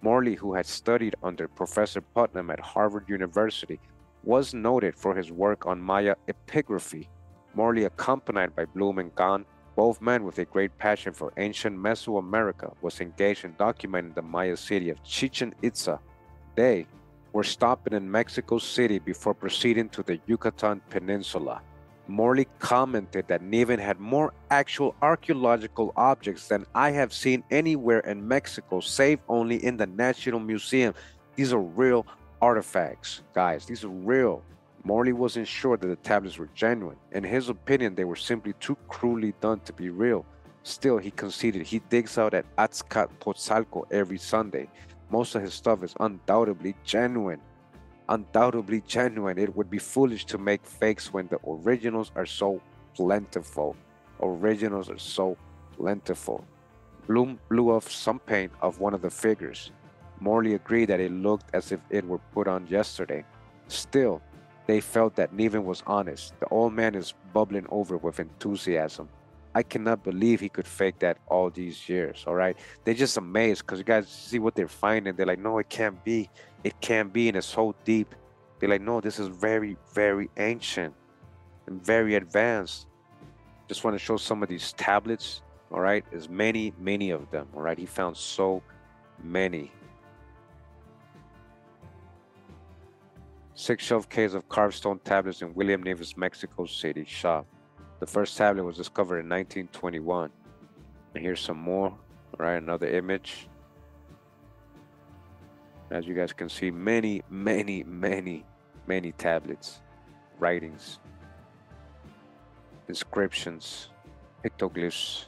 Morley, who had studied under Professor Putnam at Harvard University, was noted for his work on Maya epigraphy. Morley, accompanied by Blom and Gann, both men with a great passion for ancient Mesoamerica, was engaged in documenting the Maya city of Chichen Itza they were stopping in Mexico City before proceeding to the Yucatan Peninsula. Morley commented that Niven had more actual archaeological objects than I have seen anywhere in Mexico, save only in the National Museum. These are real artifacts, guys. These are real. Morley wasn't sure that the tablets were genuine. In his opinion, they were simply too cruelly done to be real. Still, he conceded he digs out at Azcapotzalco every Sunday most of his stuff is undoubtedly genuine. Undoubtedly genuine. It would be foolish to make fakes when the originals are so plentiful. Originals are so plentiful. Blom blew off some paint of one of the figures. Morley agreed that it looked as if it were put on yesterday. Still, they felt that Niven was honest. The old man is bubbling over with enthusiasm. I cannot believe he could fake that all these years. All right. They're just amazed because you guys see what they're finding. They're like, no, it can't be. It can't be. And it's so deep. They're like, no, this is very, very ancient and very advanced. Just want to show some of these tablets. All right. There's many, many of them. All right. He found so many. Six shelf case of carved stone tablets in William Niven's Mexico City shop. The first tablet was discovered in 1921. And here's some more, all right? Another image. As you guys can see, many, many, many, many tablets, writings, inscriptions, pictoglyphs,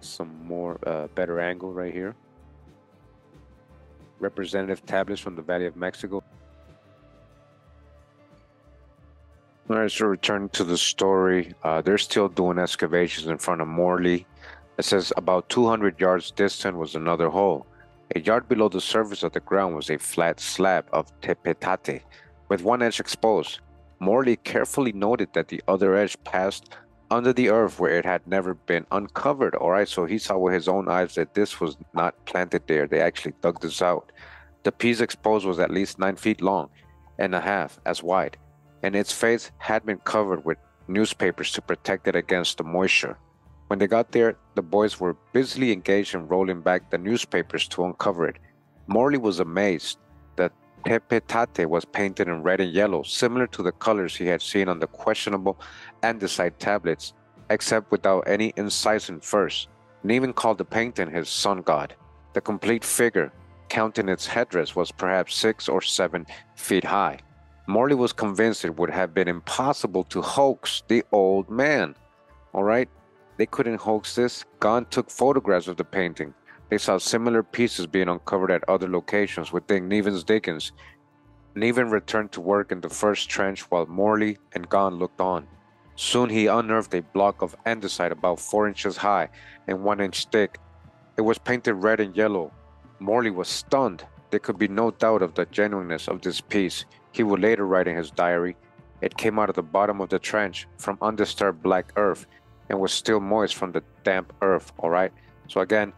some more uh, better angle right here. Representative tablets from the Valley of Mexico. All right, so returning to the story, uh, they're still doing excavations in front of Morley. It says about 200 yards distant was another hole. A yard below the surface of the ground was a flat slab of tepetate with one edge exposed. Morley carefully noted that the other edge passed under the earth where it had never been uncovered. All right, so he saw with his own eyes that this was not planted there. They actually dug this out. The piece exposed was at least nine feet long and a half as wide and its face had been covered with newspapers to protect it against the moisture. When they got there, the boys were busily engaged in rolling back the newspapers to uncover it. Morley was amazed that Tepetate was painted in red and yellow, similar to the colors he had seen on the questionable andesite tablets, except without any incising first, and even called the painting his sun god. The complete figure, counting its headdress, was perhaps six or seven feet high. Morley was convinced it would have been impossible to hoax the old man. All right? They couldn't hoax this. Gann took photographs of the painting. They saw similar pieces being uncovered at other locations within Niven's diggings. Niven returned to work in the first trench while Morley and Gann looked on. Soon he unearthed a block of andesite about four inches high and one inch thick. It was painted red and yellow. Morley was stunned. There could be no doubt of the genuineness of this piece. He would later write in his diary, It came out of the bottom of the trench from undisturbed black earth and was still moist from the damp earth. All right. So again,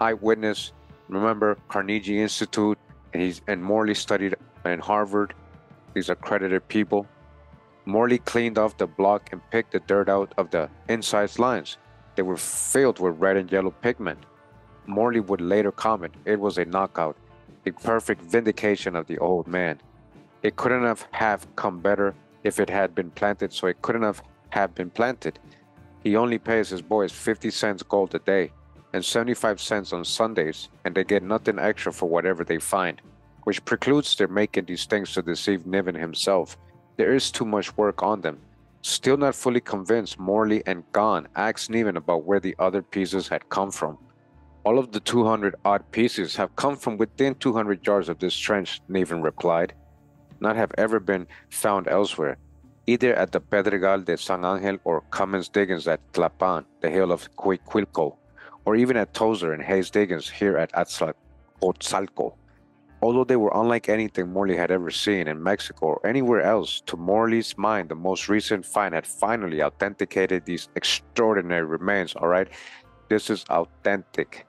eyewitness. Remember Carnegie Institute, and he's and Morley studied in Harvard. These accredited people. Morley cleaned off the block and picked the dirt out of the inside lines. They were filled with red and yellow pigment. Morley would later comment, it was a knockout, a perfect vindication of the old man. It couldn't have, have come better if it had been planted, so it couldn't have, have been planted. He only pays his boys 50 cents gold a day and 75 cents on Sundays, and they get nothing extra for whatever they find, which precludes their making these things to deceive Niven himself. There is too much work on them. Still not fully convinced, Morley and Gann asked Niven about where the other pieces had come from. All of the 200 odd pieces have come from within 200 yards of this trench, Niven replied not have ever been found elsewhere, either at the Pedregal de San Angel or Cummings Diggings at Tlalpan, the hill of Cuicuilco, or even at Tozzer and Hayes Diggings here at Azcapotzalco. Although they were unlike anything Morley had ever seen in Mexico or anywhere else, to Morley's mind, the most recent find had finally authenticated these extraordinary remains. All right, this is authentic.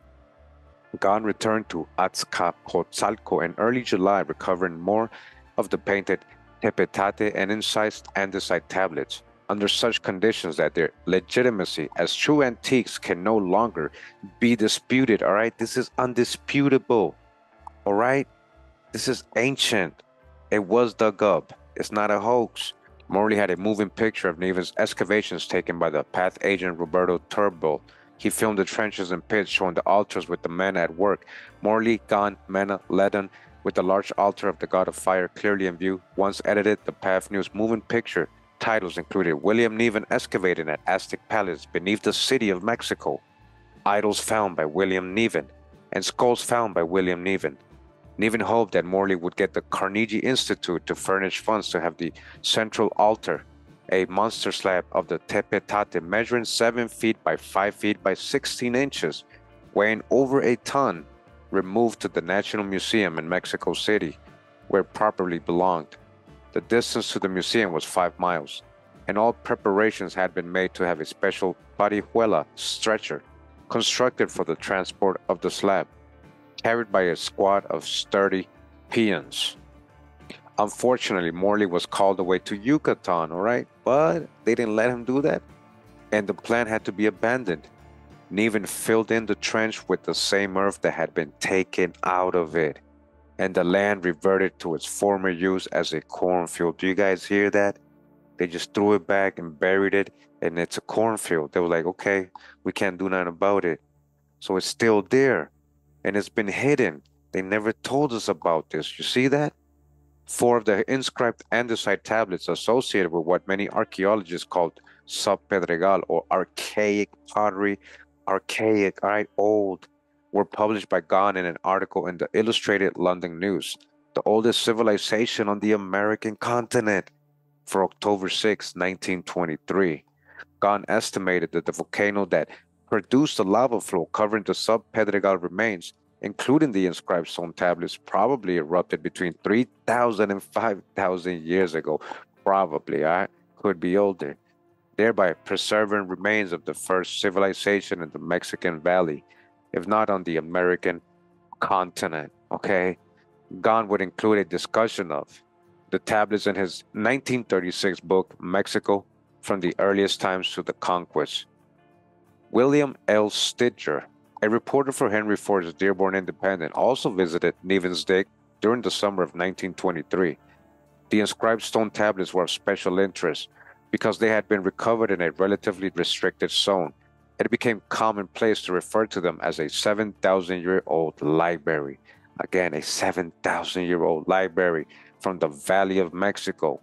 Gann returned to Azcapotzalco in early July, recovering more of the painted tepetate and incised andesite tablets under such conditions that their legitimacy as true antiques can no longer be disputed. All right, this is undisputable. All right, this is ancient. It was dug up. It's not a hoax. Morley had a moving picture of Nevin's excavations taken by the Pathé agent Roberto Turbo. He filmed the trenches and pits showing the altars with the men at work. Morley, Gann, Mena, Ledon, with the large altar of the god of fire clearly in view, once edited, the PAF News moving picture titles included William Niven excavating at Aztec Palace beneath the city of Mexico, idols found by William Niven, and skulls found by William Niven. Niven hoped that Morley would get the Carnegie Institute to furnish funds to have the central altar, a monster slab of the Tepetate measuring 7 feet by 5 feet by 16 inches, weighing over a ton, removed to the National Museum in Mexico City, where it properly belonged. The distance to the museum was five miles, and all preparations had been made to have a special parihuela stretcher constructed for the transport of the slab, carried by a squad of sturdy peons. Unfortunately, Morley was called away to Yucatan, all right? But they didn't let him do that, and the plan had to be abandoned. Niven filled in the trench with the same earth that had been taken out of it and the land reverted to its former use as a cornfield. Do you guys hear that? They just threw it back and buried it, and it's a cornfield. They were like, okay, we can't do nothing about it. So it's still there, and it's been hidden. They never told us about this. You see that? Four of the inscribed andesite tablets associated with what many archaeologists called subpedregal or archaic pottery, archaic, all right, old, were published by Gann in an article in the Illustrated London News, the oldest civilization on the American continent, for October 6, 1923. Gann estimated that the volcano that produced the lava flow covering the subpedregal remains, including the inscribed stone tablets, probably erupted between 3,000 and 5,000 years ago. Probably, I could be older, thereby preserving remains of the first civilization in the Mexican Valley if not on the American continent. Okay. Gann would include a discussion of the tablets in his 1936 book, Mexico from the Earliest Times to the Conquest. William L. Stidger, a reporter for Henry Ford's Dearborn Independent, also visited Nevin's Dig during the summer of 1923. The inscribed stone tablets were of special interest because they had been recovered in a relatively restricted zone it became commonplace to refer to them as a 7,000 year old library. Again, a 7,000 year old library from the Valley of Mexico.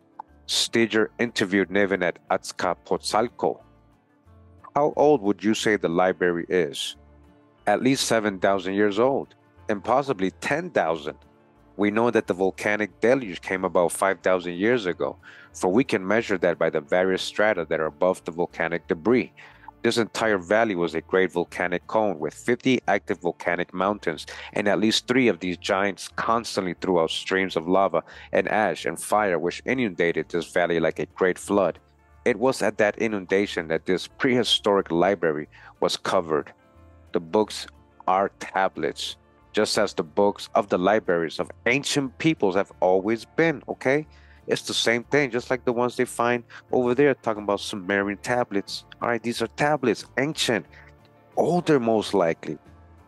Stidger interviewed Niven at Azcapotzalco. How old would you say the library is? At least 7,000 years old, and possibly 10,000. We know that the volcanic deluge came about 5,000 years ago, for we can measure that by the various strata that are above the volcanic debris. This entire valley was a great volcanic cone with 50 active volcanic mountains, and at least three of these giants constantly threw out streams of lava and ash and fire which inundated this valley like a great flood. It was at that inundation that this prehistoric library was covered. The books are tablets, just as the books of the libraries of ancient peoples have always been, okay? It's the same thing, just like the ones they find over there talking about Sumerian tablets. All right, these are tablets, ancient, older most likely.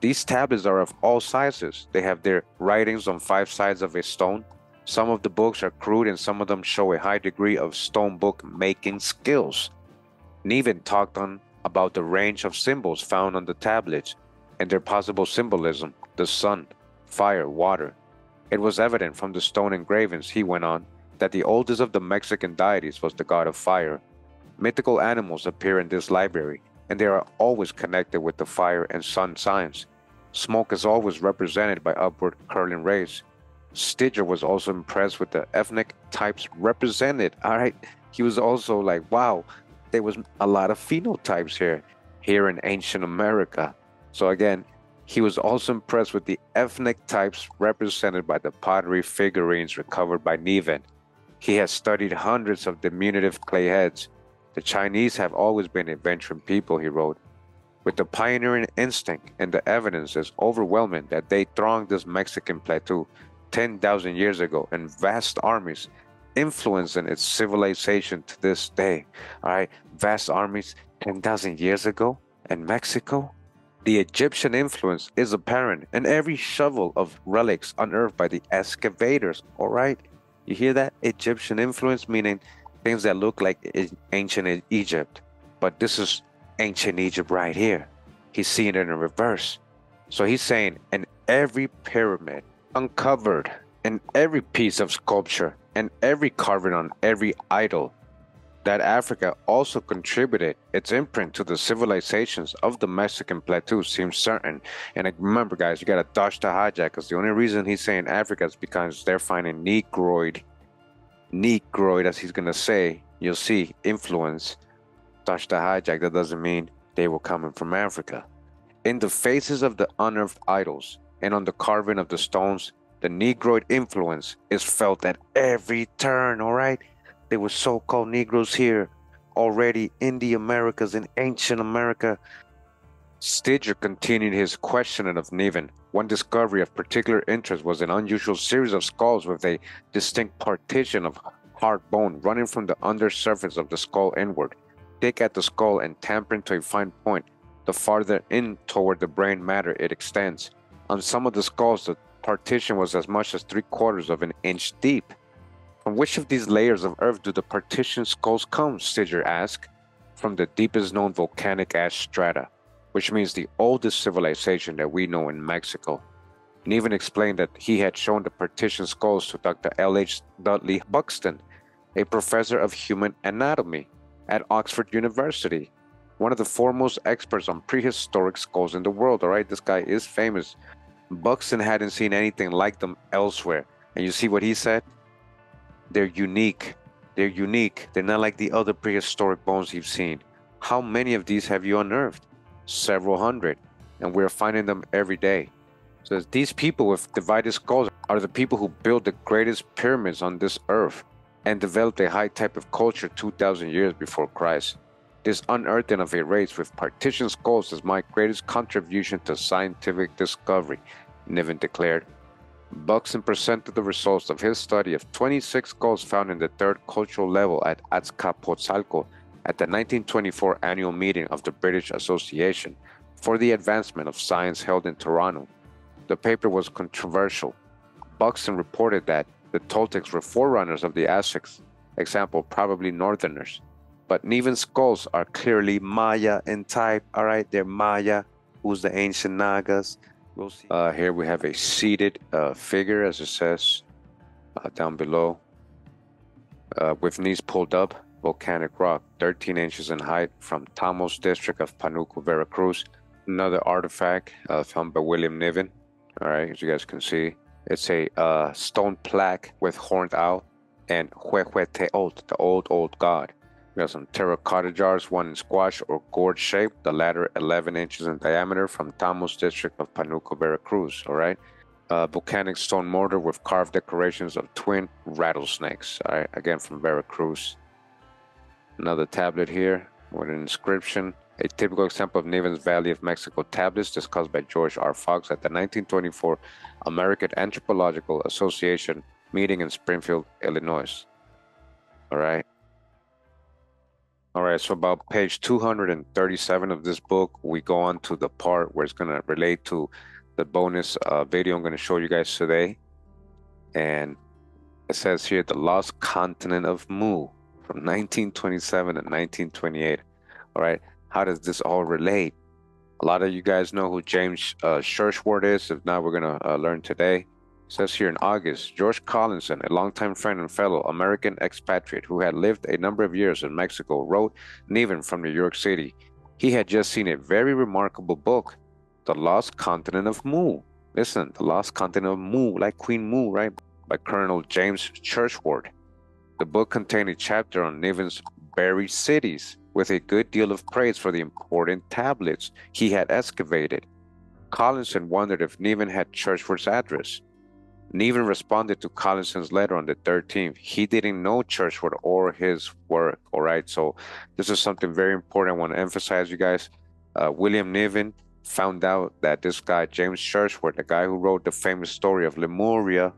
These tablets are of all sizes. They have their writings on five sides of a stone. Some of the books are crude and some of them show a high degree of stone book making skills. Niven talked on about the range of symbols found on the tablets and their possible symbolism the sun, fire, water. It was evident from the stone engravings, he went on, that the oldest of the Mexican deities was the god of fire. Mythical animals appear in this library, and they are always connected with the fire and sun signs. Smoke is always represented by upward curling rays. Stidger was also impressed with the ethnic types represented. All right, he was also like, wow, there was a lot of phenotypes here, here in ancient America. So again, he was also impressed with the ethnic types represented by the pottery figurines recovered by Niven. He has studied hundreds of diminutive clay heads. The Chinese have always been adventuring people, he wrote. With the pioneering instinct and the evidence is overwhelming that they thronged this Mexican plateau 10,000 years ago in vast armies, influencing its civilization to this day. All right, vast armies 10,000 years ago in Mexico? The Egyptian influence is apparent in every shovel of relics unearthed by the excavators, all right? You hear that? Egyptian influence, meaning things that look like ancient Egypt. But this is ancient Egypt right here. He's seeing it in reverse. So he's saying in every pyramid uncovered, in every piece of sculpture, and every carving on every idol, that Africa also contributed its imprint to the civilizations of the Mexican plateau seems certain. And remember, guys, you got to dodge the hijack because the only reason he's saying Africa is because they're finding Negroid, Negroid, as he's to say, you'll see, influence. Dodge the hijack, that doesn't mean they were coming from Africa. In the faces of the unearthed idols, and on the carving of the stones, the Negroid influence is felt at every turn, all right? There were so called Negroes here already in the Americas, in ancient America. Stidger continued his questioning of Niven. One discovery of particular interest was an unusual series of skulls with a distinct partition of hard bone running from the undersurface of the skull inward. Dig at the skull and tamper to a fine point. The farther in toward the brain matter it extends. On some of the skulls, the partition was as much as three quarters of an inch deep. From which of these layers of earth do the partition skulls come? Stidger asked. From the deepest known volcanic ash strata, which means the oldest civilization that we know in Mexico. And even explained that he had shown the partition skulls to Dr. L.H. Dudley Buxton, a professor of human anatomy at Oxford University, one of the foremost experts on prehistoric skulls in the world. All right, this guy is famous. Buxton hadn't seen anything like them elsewhere. And you see what he said? They're unique. They're unique. They're not like the other prehistoric bones you've seen. How many of these have you unearthed? Several hundred. And we're finding them every day. So these people with divided skulls are the people who built the greatest pyramids on this earth and developed a high type of culture 2,000 years before Christ. This unearthing of a race with partition skulls is my greatest contribution to scientific discovery, Niven declared. Buxton presented the results of his study of 26 skulls found in the third cultural level at Azcapotzalco at the 1924 annual meeting of the British Association for the Advancement of Science held in Toronto. The paper was controversial. Buxton reported that the Toltecs were forerunners of the Aztecs, example, probably Northerners. But Niven skulls are clearly Maya in type, all right? They're Maya, who's the ancient Nagas. Uh, here we have a seated uh, figure, as it says uh, down below, uh, with knees pulled up, volcanic rock, 13 inches in height, from Tamo's district of Panuco, Veracruz. Another artifact uh, found by William Niven. All right, as you guys can see, it's a uh, stone plaque with horned owl and Huehueteotl, the old, old god. We have some terracotta jars, one in squash or gourd shape, the latter 11 inches in diameter from Tamo's district of Panuco, Veracruz, all right? Uh, volcanic stone mortar with carved decorations of twin rattlesnakes, all right? Again, from Veracruz. Another tablet here with an inscription, a typical example of Niven's Valley of Mexico tablets discussed by George R. Fox at the 1924 American Anthropological Association meeting in Springfield, Illinois. All right. All right, so about page 237 of this book, we go on to the part where it's going to relate to the bonus uh, video I'm going to show you guys today. And it says here, the lost continent of Mu from 1927 to 1928. All right, how does this all relate? A lot of you guys know who James uh, is. If not, we're going to uh, learn today says here in August, George Collinson, a longtime friend and fellow American expatriate who had lived a number of years in Mexico, wrote Niven from New York City. He had just seen a very remarkable book, The Lost Continent of Mu. Listen, The Lost Continent of Mu, like Queen Mu, right? By Colonel James Churchward. The book contained a chapter on Niven's buried cities, with a good deal of praise for the important tablets he had excavated. Collinson wondered if Niven had Churchward's address. Niven responded to Collinson's letter on the 13th. He didn't know Churchward or his work. All right. So this is something very important. I want to emphasize, you guys. Uh, William Niven found out that this guy, James Churchward, the guy who wrote the famous story of Lemuria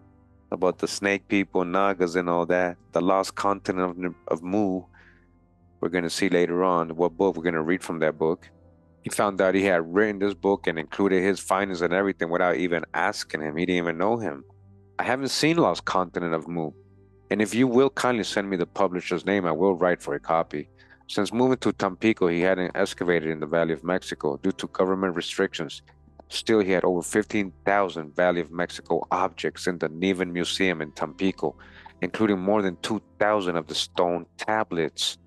about the snake people, Nagas, and all that, the lost continent of, of Mu, we're going to see later on what book we're going to read from that book. He found out he had written this book and included his findings and everything without even asking him. He didn't even know him. I haven't seen Lost Continent of Mu, and if you will kindly send me the publisher's name, I will write for a copy. Since moving to Tampico, he hadn't excavated in the Valley of Mexico due to government restrictions. Still, he had over 15,000 Valley of Mexico objects in the Niven Museum in Tampico, including more than 2,000 of the stone tablets.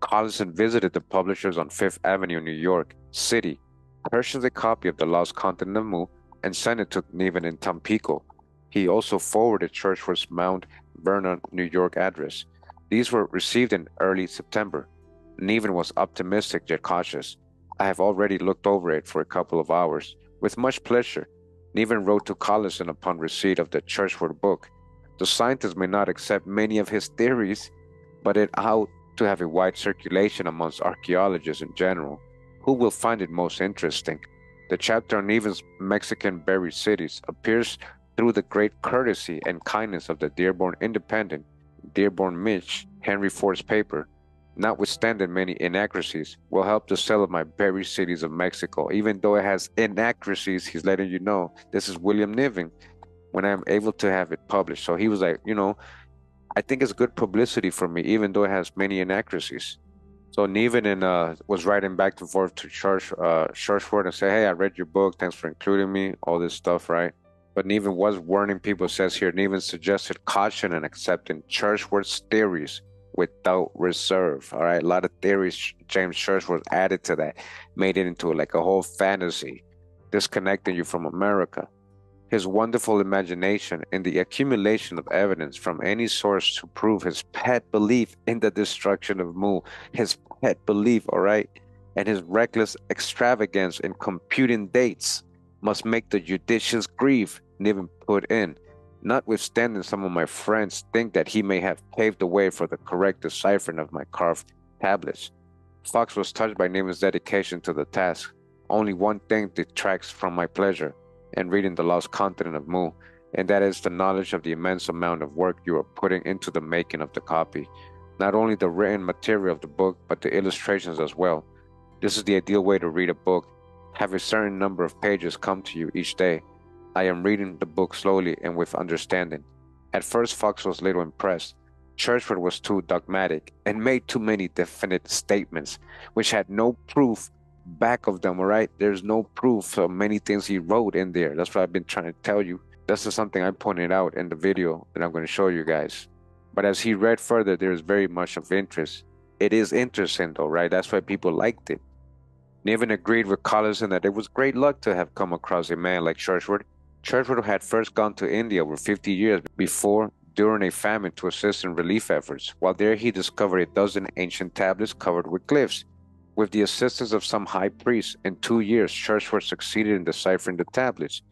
Collinson visited the publishers on Fifth Avenue, New York City, purchased a copy of The Lost Continent of Mu, and sent it to Niven in Tampico. He also forwarded Churchward's Mount Vernon, New York address. These were received in early September. Niven was optimistic yet cautious. I have already looked over it for a couple of hours with much pleasure. Niven wrote to Collison upon receipt of the Churchward book. The scientists may not accept many of his theories, but it ought to have a wide circulation amongst archaeologists in general, who will find it most interesting. The chapter on Niven's Mexican buried cities appears through the great courtesy and kindness of the Dearborn Independent, Dearborn Mitch, Henry Ford's paper, notwithstanding many inaccuracies, will help to of my buried cities of Mexico. Even though it has inaccuracies, he's letting you know this is William Niven when I'm able to have it published. So he was like, you know, I think it's good publicity for me, even though it has many inaccuracies. So Niven and uh, was writing back and forth to Church uh, Churchward and say, hey, I read your book. Thanks for including me. All this stuff, right? But Niven was warning people. Says here, Niven suggested caution and accepting Churchward's theories without reserve. All right, a lot of theories James Churchward added to that, made it into like a whole fantasy, disconnecting you from America. His wonderful imagination and the accumulation of evidence from any source to prove his pet belief in the destruction of Mu, his pet belief, all right, and his reckless extravagance in computing dates must make the judicious grief Niven put in notwithstanding some of my friends think that he may have paved the way for the correct deciphering of my carved tablets. Fox was touched by Niven's dedication to the task. Only one thing detracts from my pleasure in reading the lost continent of Mu, and that is the knowledge of the immense amount of work you are putting into the making of the copy. Not only the written material of the book, but the illustrations as well. This is the ideal way to read a book. Have a certain number of pages come to you each day I am reading the book slowly and with understanding. At first, Fox was little impressed. Churchward was too dogmatic and made too many definite statements, which had no proof back of them, all right? There's no proof of many things he wrote in there. That's what I've been trying to tell you. This is something I pointed out in the video that I'm going to show you guys. But as he read further, there is very much of interest. It is interesting, though, right? That's why people liked it. Niven agreed with Collison that it was great luck to have come across a man like Churchward Churchward had first gone to India over 50 years before during a famine to assist in relief efforts. While there, he discovered a dozen ancient tablets covered with glyphs. With the assistance of some high priests, in two years, Churchward succeeded in deciphering the tablets.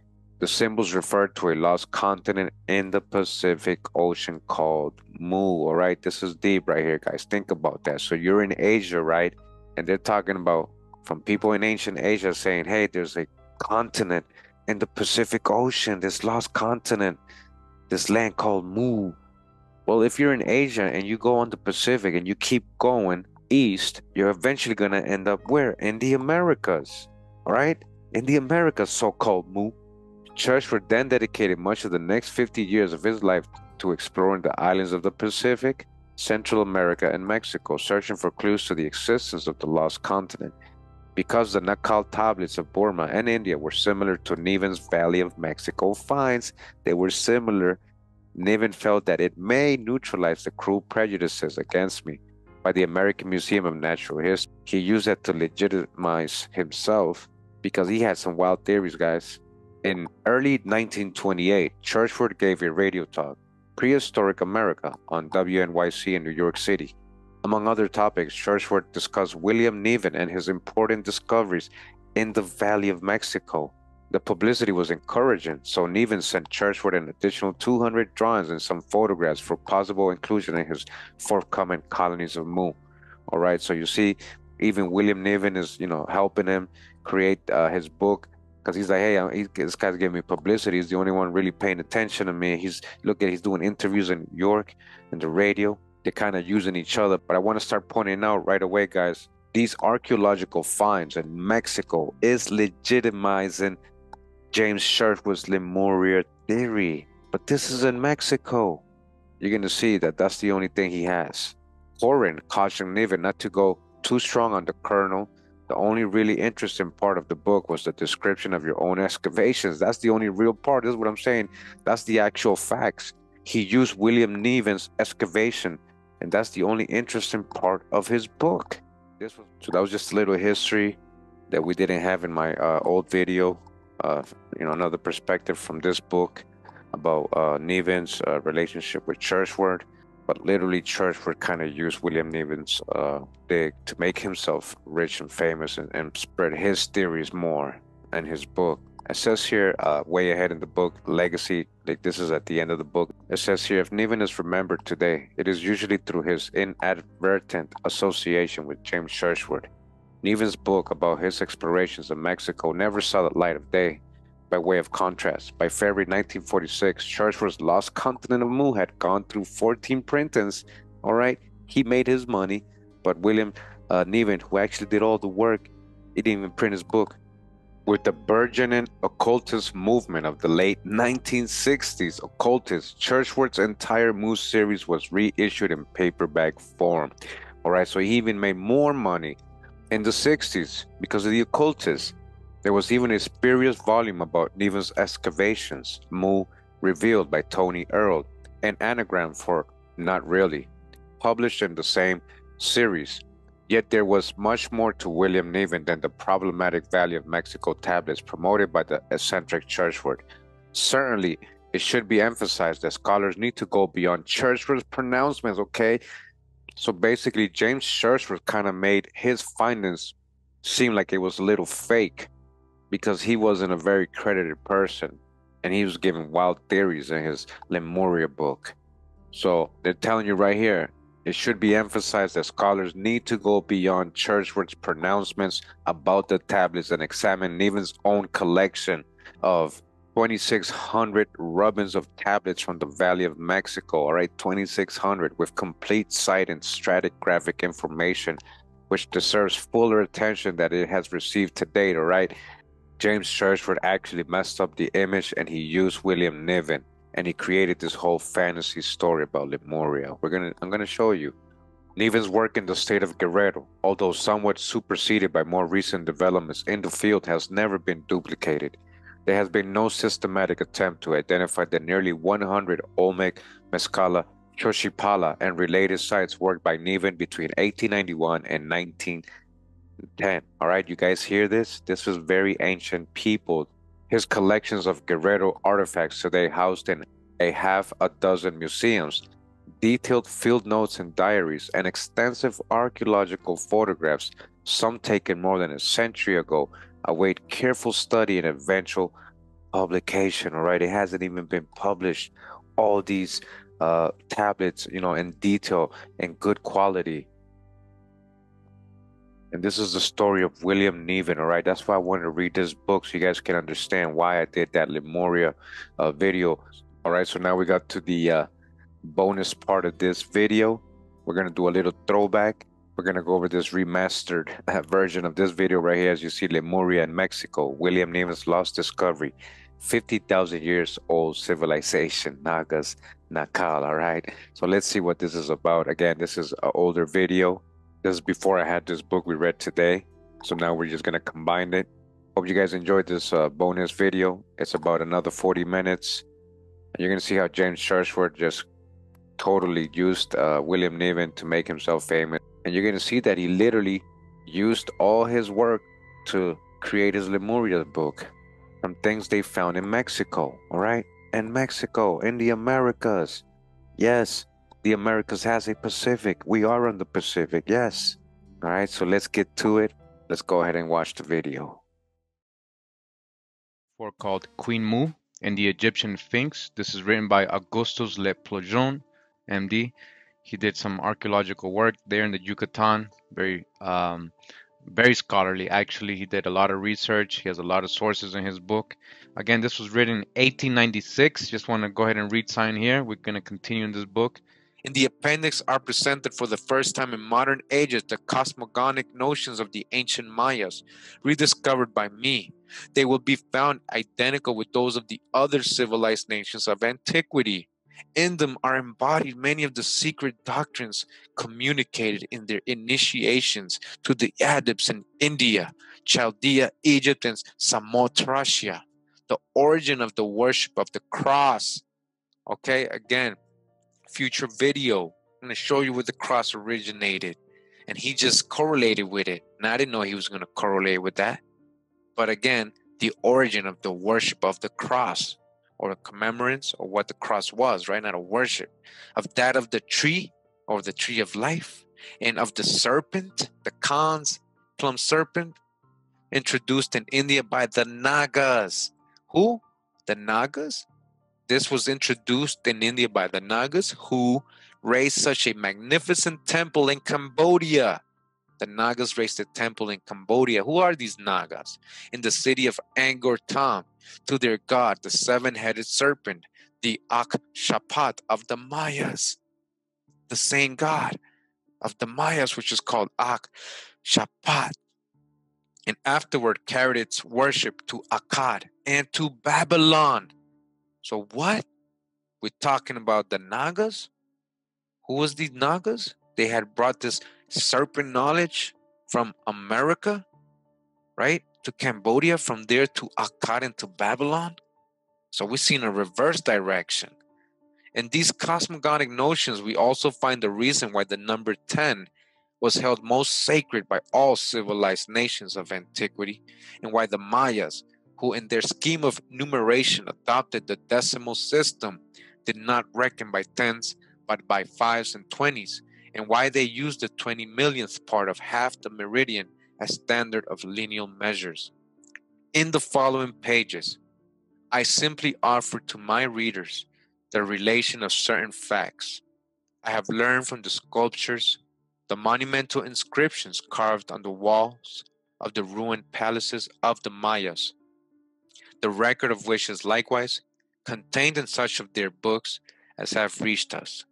The symbols referred to a lost continent in the Pacific Ocean called Mu. All right, this is deep right here, guys. Think about that. So you're in Asia, right? And they're talking about from people in ancient Asia saying, hey, there's a continent in the Pacific Ocean, this lost continent, this land called Mu. Well, if you're in Asia and you go on the Pacific and you keep going east, you're eventually going to end up where? In the Americas, all right? In the Americas, so called Mu. Churchward then dedicated much of the next 50 years of his life to exploring the islands of the Pacific, Central America, and Mexico, searching for clues to the existence of the lost continent. Because the Nakal tablets of Burma and India were similar to Niven's Valley of Mexico finds, they were similar. Niven felt that it may neutralize the cruel prejudices against me by the American Museum of Natural History. He used that to legitimize himself because he had some wild theories, guys. In early 1928, Churchward gave a radio talk, Prehistoric America, on WNYC in New York City. Among other topics, Churchward discussed William Niven and his important discoveries in the Valley of Mexico. The publicity was encouraging, so Niven sent Churchward an additional 200 drawings and some photographs for possible inclusion in his forthcoming colonies of Mu. All right, so you see, even William Niven is, you know, helping him create uh, his book because he's like, hey, uh, he, this guy's giving me publicity. He's the only one really paying attention to me. He's look at he's doing interviews in New York and the radio they're kind of using each other. But I want to start pointing out right away, guys, these archaeological finds in Mexico is legitimizing James Churchward's Lemuria theory. But this is in Mexico. You're going to see that that's the only thing he has. Horan cautioned Niven not to go too strong on the colonel. The only really interesting part of the book was the description of your own excavations. That's the only real part. This is what I'm saying. That's the actual facts. He used William Niven's excavation and that's the only interesting part of his book. This was so that was just a little history that we didn't have in my uh, old video. Uh, you know, another perspective from this book about uh, Niven's uh, relationship with Churchward. But literally, Churchward kind of used William Niven's uh, dig to make himself rich and famous and, and spread his theories more in his book It says here, uh, way ahead in the book, Legacy, like this is at the end of the book. It says here, if Niven is remembered today, it is usually through his inadvertent association with James Churchward. Niven's book about his explorations in Mexico never saw the light of day. By way of contrast, by February 1946, Churchward's Lost Continent of Mu had gone through 14 printings. All right, he made his money, but William uh, Niven, who actually did all the work, he didn't even print his book. With the burgeoning occultist movement of the late 1960s, occultist Churchward's entire Mu series was reissued in paperback form. All right, so he even made more money in the 60s because of the occultists. There was even a spurious volume about Niven's excavations, Mu Revealed by Tony Earll, an anagram for Not Really, published in the same series. Yet there was much more to William Niven than the problematic Valley of Mexico tablets promoted by the eccentric Churchward. Certainly, it should be emphasized that scholars need to go beyond Churchward's pronouncements, okay? So basically, James Churchward kind of made his findings seem like it was a little fake because he wasn't a very credited person and he was giving wild theories in his Lemuria book. So they're telling you right here it should be emphasized that scholars need to go beyond Churchward's pronouncements about the tablets and examine Niven's own collection of 2,600 rubbings of tablets from the Valley of Mexico, all right, 2,600 with complete site and stratigraphic information, which deserves fuller attention that it has received to date, all right. James Churchward actually messed up the image and he used William Niven and he created this whole fantasy story about Lemuria. We're gonna I'm gonna show you. Niven's work in the state of Guerrero, although somewhat superseded by more recent developments in the field, has never been duplicated. There has been no systematic attempt to identify the nearly 100 Olmec, Mezcala, Xochipala, and related sites worked by Niven between 1891 and 1910. All right, you guys hear this? This was very ancient people his collections of Guerrero artifacts today housed in a half a dozen museums, detailed field notes and diaries, and extensive archaeological photographs, some taken more than a century ago, await careful study and eventual publication. All right, it hasn't even been published. All these uh, tablets, you know, in detail and good quality. And this is the story of William Niven, all right? That's why I wanted to read this book so you guys can understand why I did that Lemuria uh, video. All right, so now we got to the uh, bonus part of this video. We're going to do a little throwback. We're going to go over this remastered uh, version of this video right here. As you see, Lemuria in Mexico, William Niven's Lost Discovery, 50,000 years old civilization, Nagas, Nakal, all right? So let's see what this is about. Again, this is an older video this is before I had this book we read today. So now we're just going to combine it. Hope you guys enjoyed this uh, bonus video. It's about another 40 minutes. And you're going to see how James Churchward just totally used uh, William Niven to make himself famous. And you're going to see that he literally used all his work to create his Lemuria book from things they found in Mexico, all right? In Mexico, in the Americas. Yes, the Americas has a Pacific. We are on the Pacific, yes. All right, so let's get to it. Let's go ahead and watch the video. For called Queen Mu and the Egyptian Sphinx. This is written by Augustus Le Plongeon, MD. He did some archaeological work there in the Yucatan. Very, um, very scholarly. Actually, he did a lot of research. He has a lot of sources in his book. Again, this was written in 1896. Just want to go ahead and read sign here. We're going to continue in this book. In the appendix are presented for the first time in modern ages the cosmogonic notions of the ancient Mayas, rediscovered by me. They will be found identical with those of the other civilized nations of antiquity. In them are embodied many of the secret doctrines communicated in their initiations to the adepts in India, Chaldea, Egypt, and Samothracia. The origin of the worship of the cross. Okay, again, future video. I'm going to show you where the cross originated. And he just correlated with it. And I didn't know he was going to correlate with that. But again, the origin of the worship of the cross or a commemorance or what the cross was, right? Not a worship of that of the tree or the tree of life and of the serpent, the Khan's plum serpent introduced in India by the Nagas. Who? The Nagas? This was introduced in India by the Nagas who raised such a magnificent temple in Cambodia. The Nagas raised a temple in Cambodia. Who are these Nagas? In the city of Angkor Thom, to their god, the seven headed serpent, the Akshapat of the Mayas. The same god of the Mayas, which is called Akshapat. And afterward carried its worship to Akkad and to Babylon. So, what? We're talking about the Nagas? Who was these Nagas? They had brought this serpent knowledge from America, right, to Cambodia, from there to Akkad and to Babylon. So we see in a reverse direction. In these cosmogonic notions, we also find the reason why the number 10 was held most sacred by all civilized nations of antiquity, and why the Mayas, who in their scheme of numeration adopted the decimal system, did not reckon by tens but by fives and twenties, and why they used the 20 millionth part of half the meridian as standard of lineal measures. In the following pages, I simply offer to my readers the relation of certain facts I have learned from the sculptures, the monumental inscriptions carved on the walls of the ruined palaces of the Mayas, the record of which is likewise contained in such of their books as have reached us.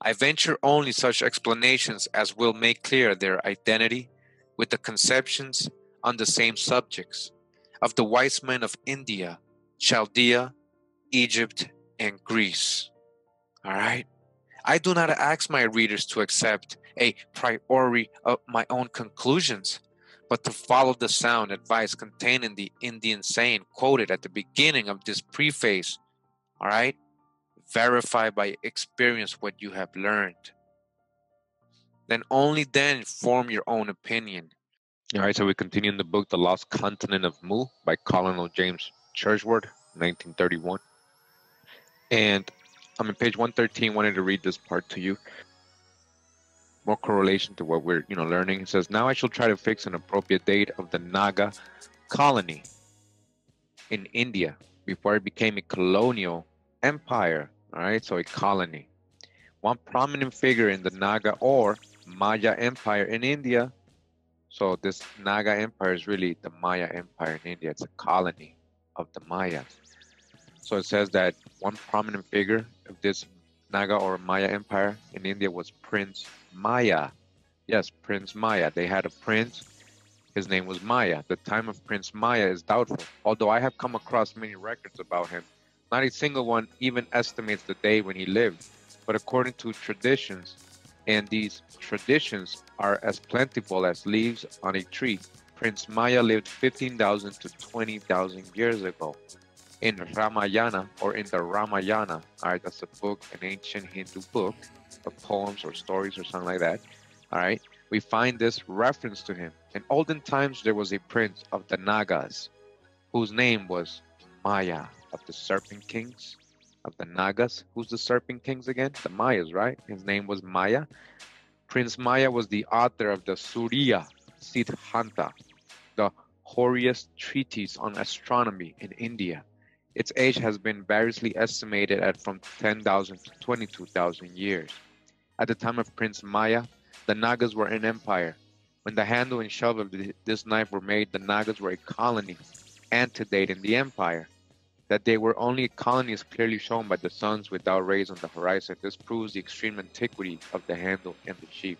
I venture only such explanations as will make clear their identity with the conceptions on the same subjects of the wise men of India Chaldea, Egypt, and Greece. All right? I do not ask my readers to accept a priori of my own conclusions, but to follow the sound advice contained in the Indian saying quoted at the beginning of this preface. All right? Verify by experience what you have learned. Then only then form your own opinion. All right, so we continue in the book The Lost Continent of Mu by Colonel James Churchward, 1931. And I'm in page 113, wanted to read this part to you. More correlation to what we're, you know, learning. It says, Now I shall try to fix an appropriate date of the Naga colony in India before it became a colonial empire. All right, so a colony. One prominent figure in the Naga or Maya Empire in India. So this Naga Empire is really the Maya Empire in India. It's a colony of the Mayas. So it says that one prominent figure of this Naga or Maya Empire in India was Prince Maya. Yes, Prince Maya. They had a prince. His name was Maya. The time of Prince Maya is doubtful, although I have come across many records about him. Not a single one even estimates the day when he lived. But according to traditions, and these traditions are as plentiful as leaves on a tree, Prince Maya lived 15,000 to 20,000 years ago. In Ramayana or in the Ramayana, all right, that's a book, an ancient Hindu book of poems or stories or something like that. All right, we find this reference to him. In olden times, there was a prince of the Nagas whose name was Maya of the Serpent Kings of the Nagas. Who's the Serpent Kings again? The Mayas, right? His name was Maya. Prince Maya was the author of the Surya Siddhanta, the hoariest treatise on astronomy in India. Its age has been variously estimated at from 10,000 to 22,000 years. At the time of Prince Maya, the Nagas were an empire. When the handle and shovel of this knife were made, the Nagas were a colony antedating the empire. That they were only a colony is clearly shown by the suns without rays on the horizon. This proves the extreme antiquity of the handle and the sheep.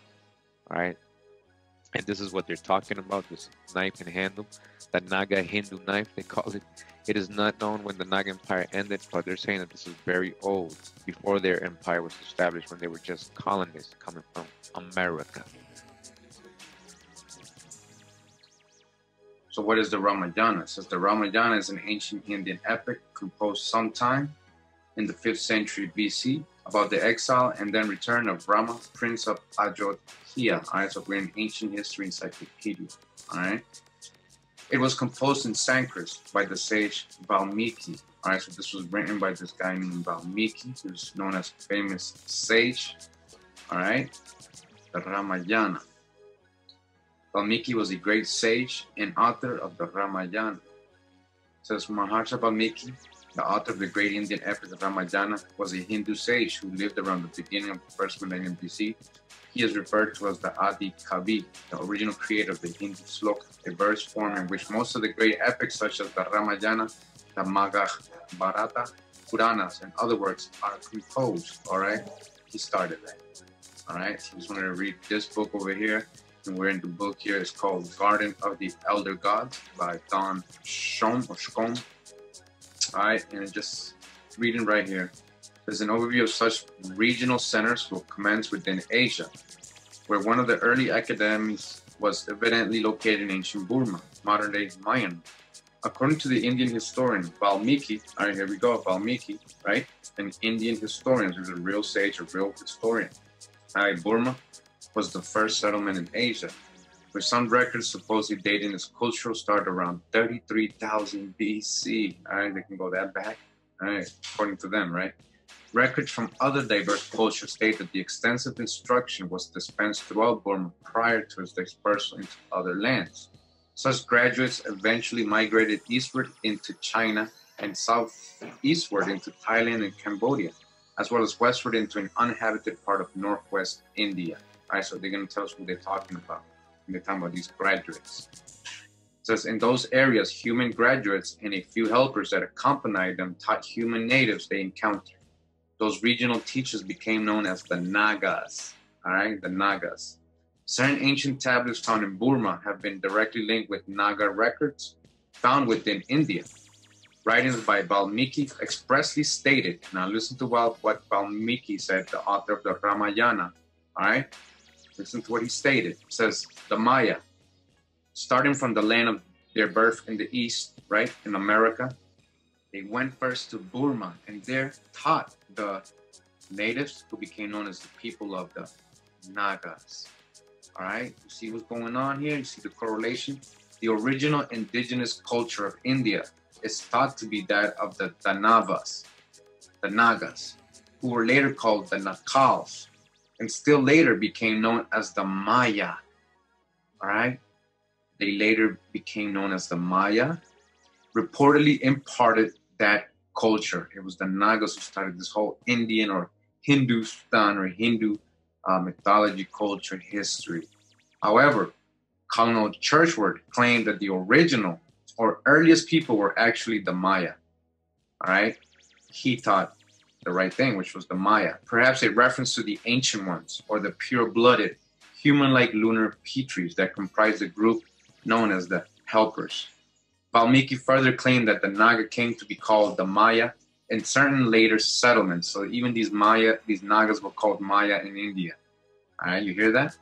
All right and this is what they're talking about this knife and handle the naga hindu knife they call it. It is not known when the naga empire ended but they're saying that this is very old before their empire was established when they were just colonists coming from america. So what is the Ramayana? Says the Ramayana is an ancient Indian epic composed sometime in the 5th century BC about the exile and then return of Rama, prince of Ajodhya. All right, so we're in ancient history encyclopedia. All right. It was composed in Sanskrit by the sage Valmiki. All right, so this was written by this guy named Valmiki, who's known as famous sage. All right, the Ramayana. Valmiki was a great sage and author of the Ramayana. Says Maharshi Valmiki, the author of the great Indian epic Ramayana, was a Hindu sage who lived around the beginning of the first millennium BC. He is referred to as the Adi Kavi, the original creator of the Hindu sloka, a verse form in which most of the great epics such as the Ramayana, the Mahabharata, Puranas, and other works are composed. All right, he started that. All right, so I just wanted to read this book over here. And we're in the book here. It's called Garden of the Elder Gods by Don Shom or Shkom. All right, and just reading right here. There's an overview of such regional centers will commence within Asia, where one of the early academies was evidently located in ancient Burma, modern day Myanmar. According to the Indian historian Valmiki, all right, here we go, Valmiki, right? An Indian historian who's a real sage, a real historian. All right, Burma was the first settlement in Asia, with some records supposedly dating its cultural start around 33,000 BC. All right, they can go that back. All right, according to them, right? Records from other diverse cultures state that the extensive instruction was dispensed throughout Burma prior to its dispersal into other lands. Such graduates eventually migrated eastward into China and southeastward into Thailand and Cambodia, as well as westward into an uninhabited part of northwest India. All right, so they're going to tell us who they're talking about. And they're talking about these graduates. It says in those areas, human graduates and a few helpers that accompanied them taught human natives they encountered. Those regional teachers became known as the Nagas. All right, the Nagas. Certain ancient tablets found in Burma have been directly linked with Naga records found within India. Writings by Valmiki expressly stated, now listen to what Valmiki said, the author of the Ramayana. All right, listen to what he stated. It says, the Maya, starting from the land of their birth in the east, right, in America, they went first to Burma and there taught the natives who became known as the people of the Nagas. All right, you see what's going on here? You see the correlation? The original indigenous culture of India is thought to be that of the Danavas, the Nagas, who were later called the Nakals, and still later became known as the Maya. All right, they later became known as the Maya, reportedly imparted that culture. It was the Nagas who started this whole Indian or Hindustan or Hindu uh, mythology, culture, history. However, Colonel Churchward claimed that the original or earliest people were actually the Maya. All right, he thought the right thing, which was the Maya, perhaps a reference to the ancient ones or the pure-blooded, human-like lunar pitris that comprised the group known as the Helpers. Valmiki further claimed that the Naga came to be called the Maya in certain later settlements. So even these Maya, these Nagas were called Maya in India. All right, you hear that?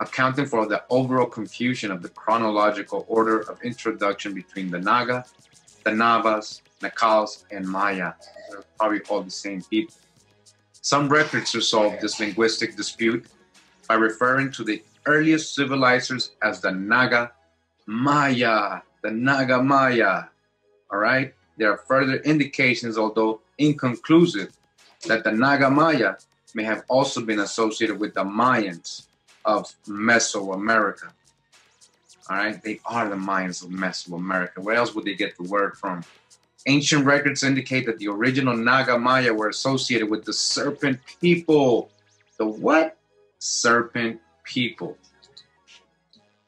Accounting for the overall confusion of the chronological order of introduction between the Naga, the Navas, Nakals, and Maya. They're probably all the same people. Some records resolve this linguistic dispute by referring to the earliest civilizers as the Naga Maya, the Naga Maya. All right, there are further indications, although inconclusive, that the Naga Maya may have also been associated with the Mayans of Mesoamerica. All right, they are the Mayans of Mesoamerica. Where else would they get the word from? Ancient records indicate that the original Naga Maya were associated with the serpent people. The what? Serpent people.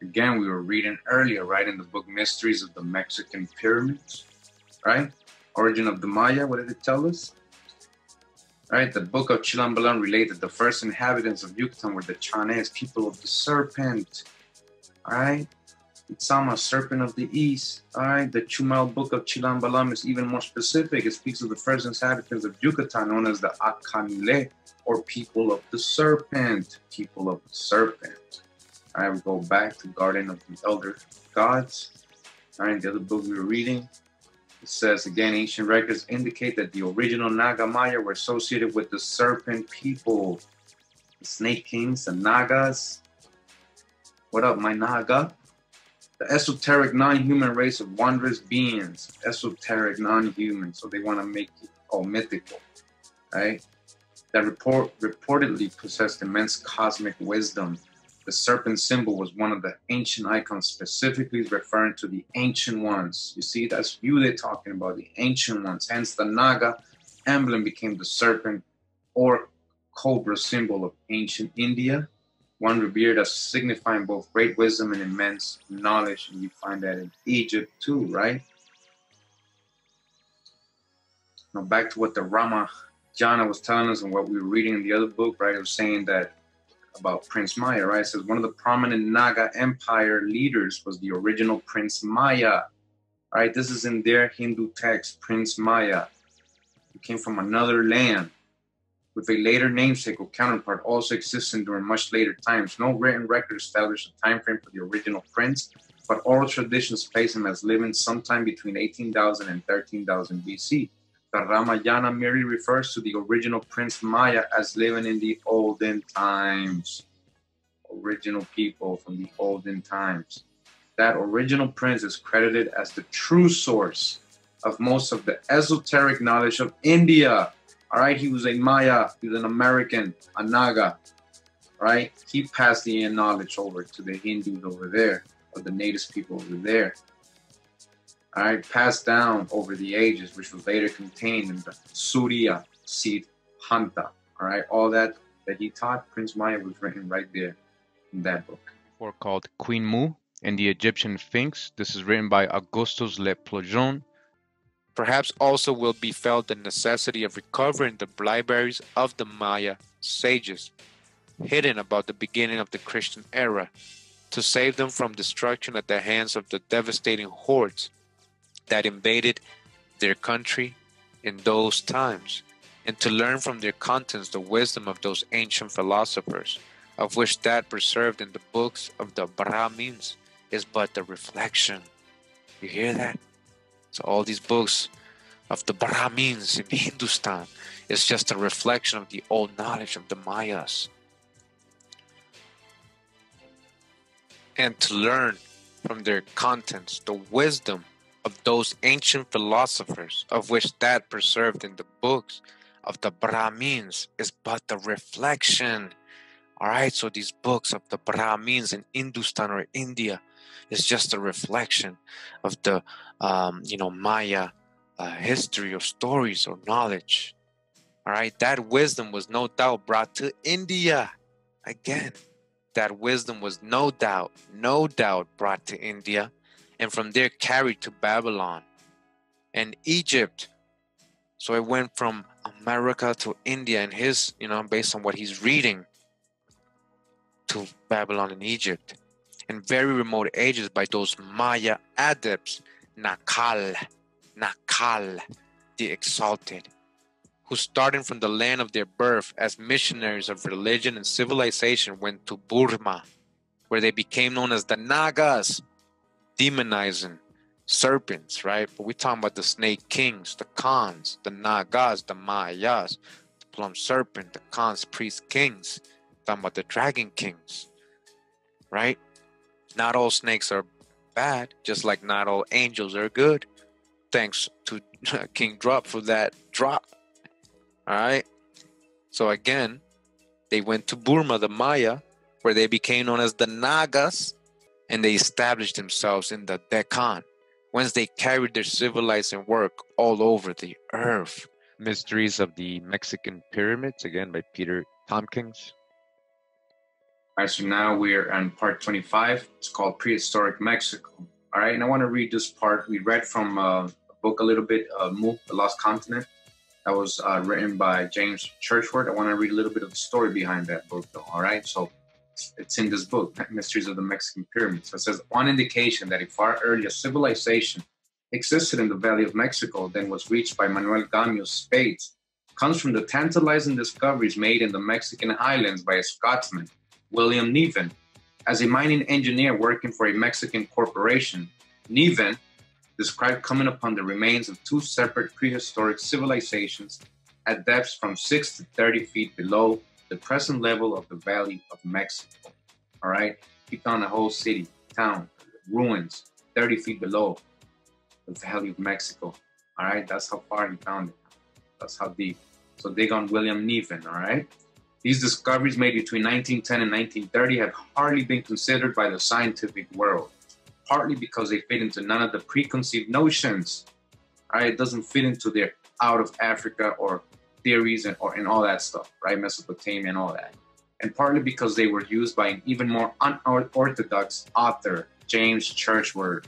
Again, we were reading earlier, right, in the book Mysteries of the Mexican Pyramids right? Origin of the Maya, what did it tell us? Right, the book of Chilam Balam related the first inhabitants of Yucatan were the Chanes, people of the serpent. All right, Itzama, serpent of the east. All right, the Chumayel book of Chilam Balam is even more specific. It speaks of the first inhabitants of Yucatan, known as the Akanile, or people of the serpent. People of the serpent. Right, we go back to Garden of the Elder Gods. All right, the other book we were reading, it says again, ancient records indicate that the original Naga Maya were associated with the serpent people, the snake kings, the Nagas. What up, my Naga? The esoteric non-human race of wondrous beings, esoteric non-human, so they want to make it all mythical, right? That report reportedly possessed immense cosmic wisdom. the serpent symbol was one of the ancient icons, specifically referring to the ancient ones. You see, that's you they're talking about, the ancient ones. Hence, the Naga emblem became the serpent or cobra symbol of ancient India, one revered as signifying both great wisdom and immense knowledge. And you find that in Egypt too, right? Now, back to what the Ramayana was telling us and what we were reading in the other book, right? It was saying that about Prince Maya, right? It says one of the prominent Naga Empire leaders was the original Prince Maya. All right, this is in their Hindu text, Prince Maya. He came from another land with a later namesake or counterpart also existing during much later times. No written record established a time frame for the original prince, but oral traditions place him as living sometime between 18,000 and 13,000 BC. The Ramayana merely refers to the original Prince Maya as living in the olden times. Original people from the olden times. That original prince is credited as the true source of most of the esoteric knowledge of India. All right, he was a Maya, he was an American, a Naga. Right, he passed the knowledge over to the Hindus over there, or the native people over there all right, passed down over the ages, which was later contained in the Surya Siddhanta. All right, all that that he taught, Prince Maya was written right there in that book. Or called Queen Mu and the Egyptian Sphinx. This is written by Augustus Le Plongeon. Perhaps also will be felt the necessity of recovering the libraries of the Maya sages, hidden about the beginning of the Christian era, to save them from destruction at the hands of the devastating hordes that invaded their country in those times, and to learn from their contents the wisdom of those ancient philosophers, of which that preserved in the books of the Brahmins is but the reflection. You hear that? So all these books of the Brahmins in Hindustan is just a reflection of the old knowledge of the Mayas. And to learn from their contents the wisdom of those ancient philosophers, of which that preserved in the books of the Brahmins is but the reflection. All right, so these books of the Brahmins in Hindustan or India is just a reflection of the, um, you know, Maya uh, history or stories or knowledge. All right, that wisdom was no doubt brought to India. Again, that wisdom was no doubt, no doubt brought to India and from there carried to Babylon and Egypt. So it went from America to India and his, you know, based on what he's reading to Babylon and Egypt. In very remote ages by those Maya adepts, Nakal, Nakal, the exalted, who starting from the land of their birth as missionaries of religion and civilization went to Burma, where they became known as the Nagas, demonizing serpents, right? But we're talking about the snake kings, the Khans, the Nagas, the Mayas, the plum serpent, the Khans, priest kings. talking about the dragon kings, right? Not all snakes are bad, just like not all angels are good. Thanks to King Drop for that drop. All right. So again, they went to Burma, the Maya, where they became known as the Nagas, and they established themselves in the Deccan, whence they carried their civilizing work all over the earth. Mysteries of the Mexican Pyramids, again by Peter Tompkins. All right, so now we're on part 25. It's called Prehistoric Mexico. All right, and I want to read this part. We read from uh, a book a little bit, uh, Mu, The Lost Continent. That was uh, written by James Churchward. I want to read a little bit of the story behind that book, though. All right, so it's in this book, Mysteries of the Mexican Pyramids. So it says one indication that a far earlier civilization existed in the Valley of Mexico than was reached by Manuel Gamio's spades comes from the tantalizing discoveries made in the Mexican highlands by a Scotsman, William Niven. As a mining engineer working for a Mexican corporation, Niven described coming upon the remains of two separate prehistoric civilizations at depths from 6 to 30 feet below the present level of the Valley of Mexico. All right, he found a whole city, town, ruins, 30 feet below the Valley of Mexico. All right, that's how far he found it. That's how deep. So dig on William Niven, all right? These discoveries made between 1910 and 1930 have hardly been considered by the scientific world, partly because they fit into none of the preconceived notions. Right? It doesn't fit into their out of Africa or theories and or and all that stuff, right? Mesopotamia and all that. And partly because they were used by an even more unorthodox author, James Churchward.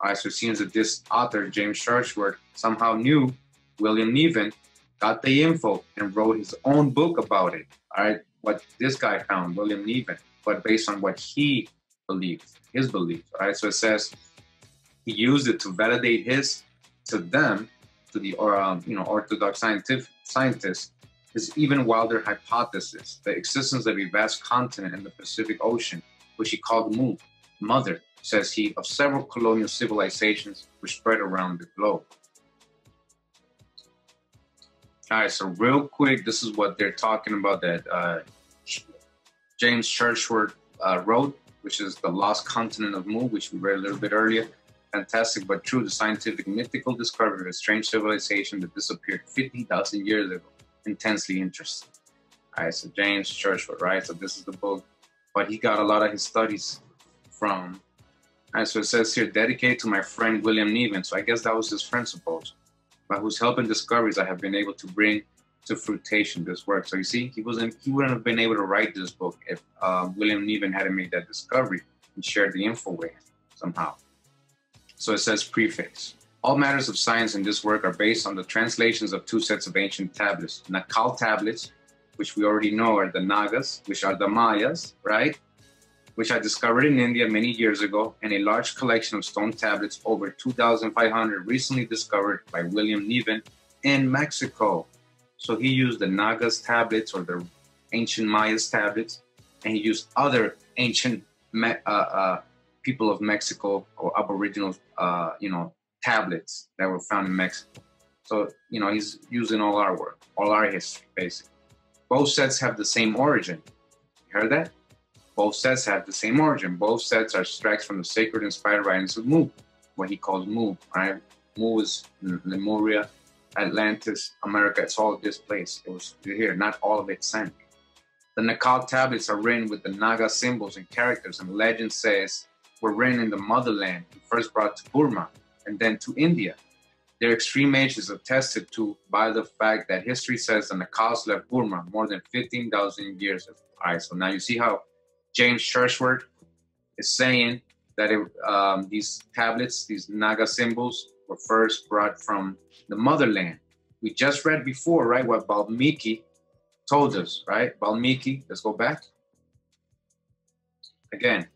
All right, so it seems that this author, James Churchward, somehow knew William Niven, got the info, and wrote his own book about it. All right, what this guy found, William Niven, but based on what he believed, his beliefs. All right, so it says he used it to validate his, to them, to the or um, you know orthodox scientific scientists, his even wilder hypothesis: the existence of a vast continent in the Pacific Ocean, which he called Mu, Mother, says he, of several colonial civilizations which spread around the globe. All right, so real quick, this is what they're talking about that uh, James Churchward uh, wrote, which is The Lost Continent of Mu, which we read a little bit earlier. Fantastic but true, the scientific mythical discovery of a strange civilization that disappeared 50,000 years ago. Intensely interesting. All right, so James Churchward, right? So this is the book, but he got a lot of his studies from. All right, so it says here, dedicated to my friend William Niven. So I guess that was his friend, suppose by whose help and discoveries I have been able to bring to fruition this work. So you see, he wasn't he wouldn't have been able to write this book if uh, William Niven hadn't made that discovery and shared the info with him somehow. So it says preface. All matters of science in this work are based on the translations of two sets of ancient tablets, Nakal tablets, which we already know are the Nagas, which are the Mayas, right? Which I discovered in India many years ago, and a large collection of stone tablets, over 2,500, recently discovered by William Niven in Mexico. So he used the Nagas tablets or the ancient Mayas tablets, and he used other ancient uh, uh, people of Mexico or Aboriginal, uh, you know, tablets that were found in Mexico. So you know, he's using all our work, all our history, basically. Both sets have the same origin. You heard that? Both sets have the same origin. Both sets are extracts from the sacred inspired writings of Mu, what he calls Mu, right? Mu is Lemuria, Atlantis, America. It's all this place. It was here, not all of it sent. The Nakal tablets are written with the Naga symbols and characters, and legend says were written in the motherland, and first brought to Burma and then to India. Their extreme age is attested to by the fact that history says the Nakals left Burma more than 15,000 years ago. All right, so now you see how James Churchward is saying that it, um, these tablets, these Naga symbols, were first brought from the motherland. We just read before, right, what Valmiki told us, right? Valmiki, let's go back. Again,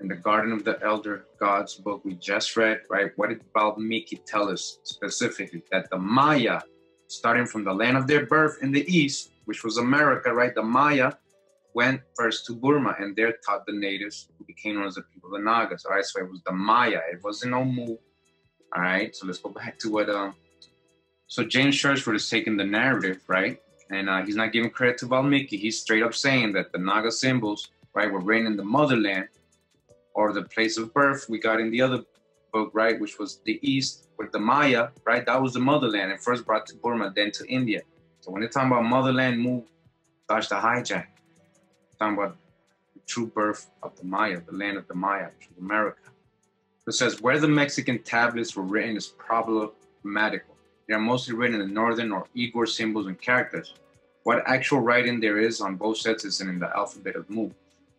in the Garden of the Elder Gods book we just read, right? What did Valmiki tell us specifically? That the Maya, starting from the land of their birth in the east, which was America, right? The Maya went first to Burma and there taught the natives who became known as the people, of the Nagas. All right, so it was the Maya. It wasn't no Mu. All right, so let's go back to what. Um, so James Churchward is taking the narrative, right, and uh, he's not giving credit to Valmiki. He's straight up saying that the Naga symbols, right, were written in the motherland or the place of birth. We got in the other book, right, which was the East with the Maya, right. That was the motherland, and first brought to Burma, then to India. So when they're talking about motherland, move, that's the hijack about the true birth of the Maya, the land of the Maya, America. It says where the Mexican tablets were written is problematical. They are mostly written in the northern or Uighur symbols and characters. What actual writing there is on both sets is in the alphabet of Mu,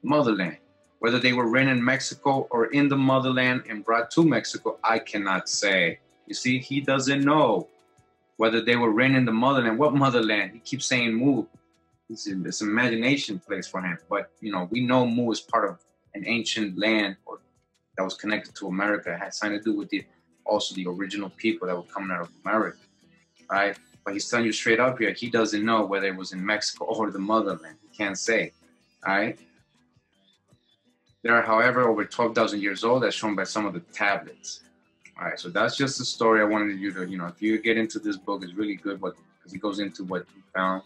motherland. Whether they were written in Mexico or in the motherland and brought to Mexico, I cannot say. You see, he doesn't know whether they were written in the motherland. What motherland? He keeps saying Mu it's, it's an imagination place for him. But you know, we know Mu is part of an ancient land or that was connected to America. It had something to do with the also the original people that were coming out of America, right? But he's telling you straight up here, he doesn't know whether it was in Mexico or the motherland. He can't say, all right? They are, however, over 12,000 years old, as shown by some of the tablets. All right, so that's just the story I wanted you to, you know, if you get into this book, it's really good, because he goes into what he found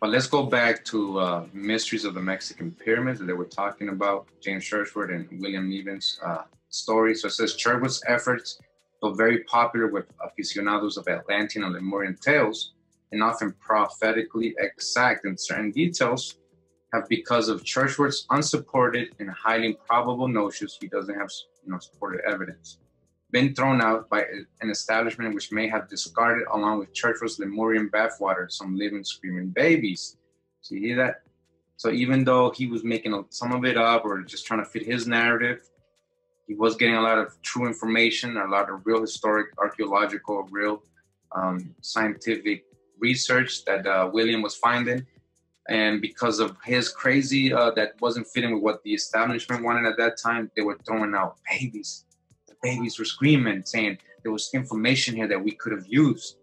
but let's go back to uh, Mysteries of the Mexican Pyramids that we're talking about, James Churchward and William Niven's uh, story. So it says Churchward's efforts, though very popular with aficionados of Atlantean and Lemurian tales, and often prophetically exact in certain details, have because of Churchward's unsupported and highly improbable notions, he doesn't have you know supported evidence, been thrown out by an establishment which may have discarded along with Churchward's Lemurian bathwater some living screaming babies. So you hear that? So even though he was making some of it up or just trying to fit his narrative, he was getting a lot of true information, a lot of real historic, archaeological, real um, scientific research that uh, William was finding and because of his crazy uh, that wasn't fitting with what the establishment wanted at that time they were throwing out babies babies were screaming saying there was information here that we could have used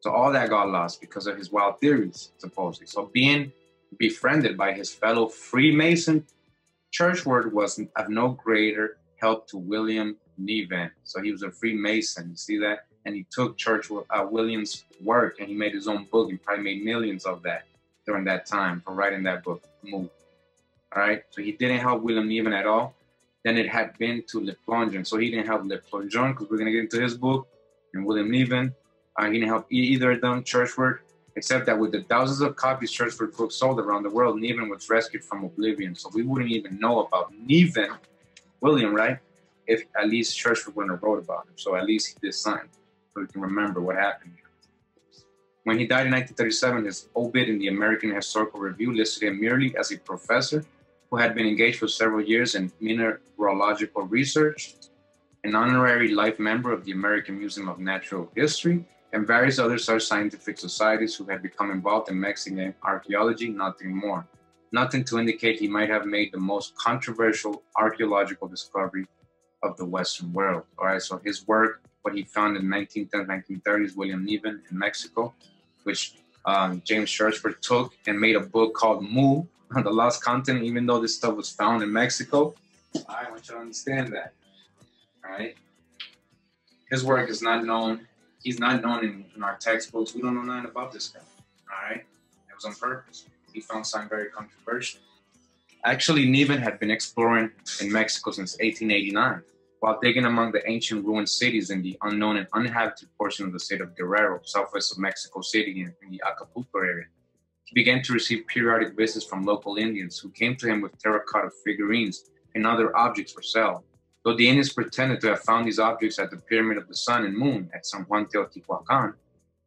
so all that got lost because of his wild theories supposedly so being befriended by his fellow freemason churchward was of no greater help to william Niven. so he was a freemason you see that and he took church uh, william's work and he made his own book He probably made millions of that during that time for writing that book, Move. All right, so he didn't help William Niven at all. Then it had been to Le Plongeon. So he didn't help Le Plongeon because we're going to get into his book and William Niven. Uh, he didn't help either of them, Churchward, except that with the thousands of copies Churchward books sold around the world, Niven was rescued from oblivion. So we wouldn't even know about Niven, William, right? If at least Churchward wouldn't have wrote about him. So at least he did something so we can remember what happened. When he died in 1937, his obit in the American Historical Review listed him merely as a professor who had been engaged for several years in mineralogical research, an honorary life member of the American Museum of Natural History, and various other such scientific societies who had become involved in Mexican archaeology, nothing more. Nothing to indicate he might have made the most controversial archaeological discovery of the Western world. All right, so his work, what he found in 1910s, 1930s, William Niven in Mexico, which um, James Churchward took and made a book called Mu, The Lost Continent, even though this stuff was found in Mexico. I want you to understand that. All right. His work is not known. He's not known in, in our textbooks. We don't know nothing about this guy. All right. It was on purpose. He found something very controversial. Actually, Niven had been exploring in Mexico since 1889 while digging among the ancient ruined cities in the unknown and uninhabited portion of the state of Guerrero, southwest of Mexico City in, in the Acapulco area. He began to receive periodic visits from local Indians who came to him with terracotta figurines and other objects for sale. Though the Indians pretended to have found these objects at the Pyramid of the Sun and Moon at San Juan Teotihuacan,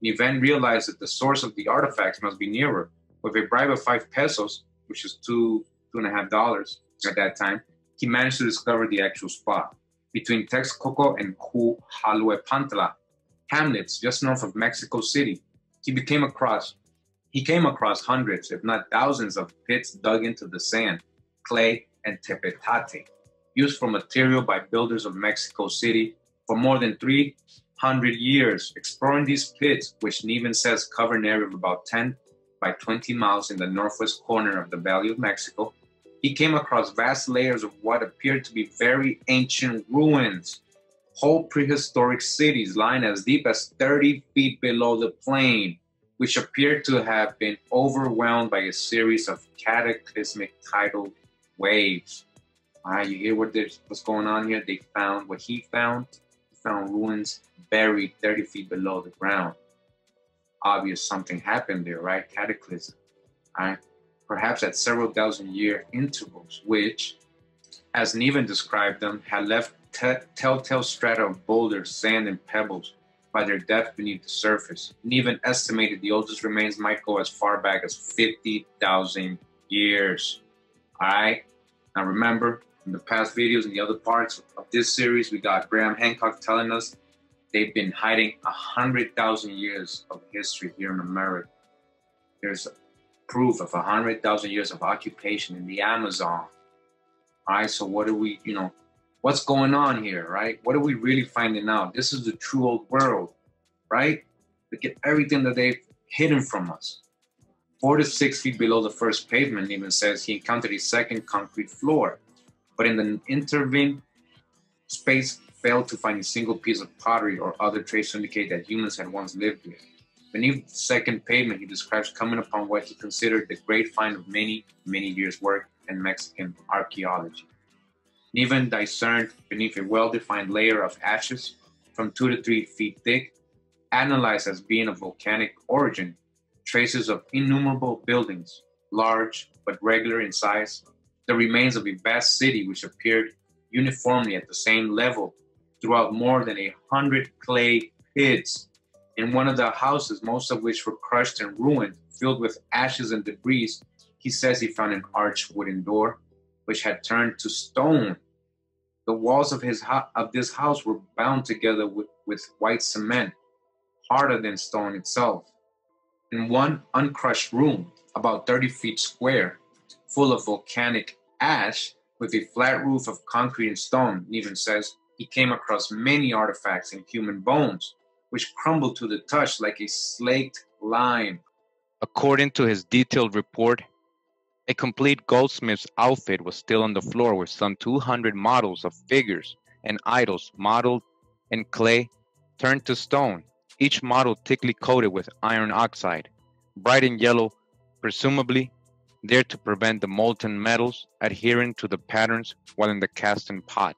Niven realized that the source of the artifacts must be nearer. With a bribe of five pesos, which is two, two and a half dollars at that time, he managed to discover the actual spot between Texcoco and Huajuepantla, hamlets just north of Mexico City. He became across he came across hundreds, if not thousands, of pits dug into the sand, clay, and tepetate, used for material by builders of Mexico City for more than 300 years. Exploring these pits, which Niven says cover an area of about 10 by 20 miles in the northwest corner of the Valley of Mexico, he came across vast layers of what appeared to be very ancient ruins, whole prehistoric cities lying as deep as 30 feet below the plain, which appeared to have been overwhelmed by a series of cataclysmic tidal waves. Right, you hear what what's going on here? They found what he found. He found ruins buried 30 feet below the ground. Obvious something happened there, right? Cataclysm. Right perhaps at several thousand year intervals, which, as Niven described them, had left telltale strata of boulders, sand, and pebbles by their depth beneath the surface. and even estimated the oldest remains might go as far back as 50,000 years. All right. Now remember, in the past videos and the other parts of this series, we got Graham Hancock telling us they've been hiding 100,000 years of history here in America. There's proof of 100,000 years of occupation in the Amazon. All right, so what do we, you know, what's going on here, right? What are we really finding out? This is the true old world, right? Look at everything that they've hidden from us. Four to six feet below the first pavement, even says he encountered a second concrete floor. But in the intervening space, failed to find a single piece of pottery or other trace to indicate that humans had once lived here. Beneath the second pavement, he describes coming upon what he considered the great find of many, many years' work in Mexican archaeology. Niven discerned beneath a well defined layer of ashes from two to three feet thick, analyzed as being of volcanic origin, traces of innumerable buildings, large but regular in size, the remains of a vast city which appeared uniformly at the same level throughout more than a hundred clay pits. In one of the houses, most of which were crushed and ruined, filled with ashes and debris, he says he found an arched wooden door which had turned to stone. The walls of his of this house were bound together with, with white cement, harder than stone itself. In one uncrushed room, about 30 feet square, full of volcanic ash, with a flat roof of concrete and stone, Niven says, he came across many artifacts and human bones, which crumbled to the touch like a slaked lime. According to his detailed report, a complete goldsmith's outfit was still on the floor with some 200 models of figures and idols modeled in clay turned to stone, each model thickly coated with iron oxide, bright and yellow, presumably there to prevent the molten metals adhering to the patterns while in the casting pot.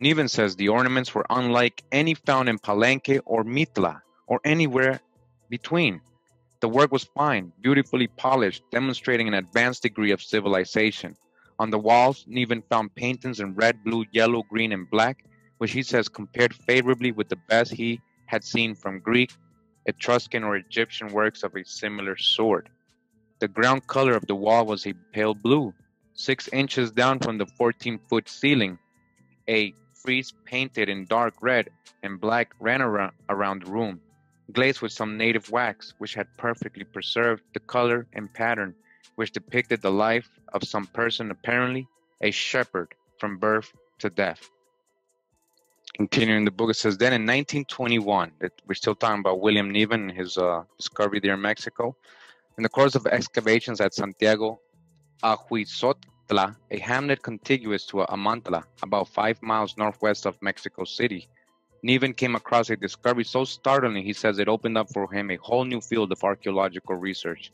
Niven says the ornaments were unlike any found in Palenque or Mitla or anywhere between. The work was fine, beautifully polished, demonstrating an advanced degree of civilization. On the walls, Niven found paintings in red, blue, yellow, green, and black, which he says compared favorably with the best he had seen from Greek, Etruscan, or Egyptian works of a similar sort. The ground color of the wall was a pale blue, six inches down from the 14 foot ceiling. A frieze painted in dark red and black ran around the room, glazed with some native wax, which had perfectly preserved the color and pattern, which depicted the life of some person, apparently a shepherd from birth to death. Continuing the book, it says then in 1921, that we're still talking about William Niven and his uh, discovery there in Mexico. In the course of excavations at Santiago Ahuizotla, a hamlet contiguous to Amantla, about five miles northwest of Mexico City, Niven came across a discovery so startling he says it opened up for him a whole new field of archaeological research.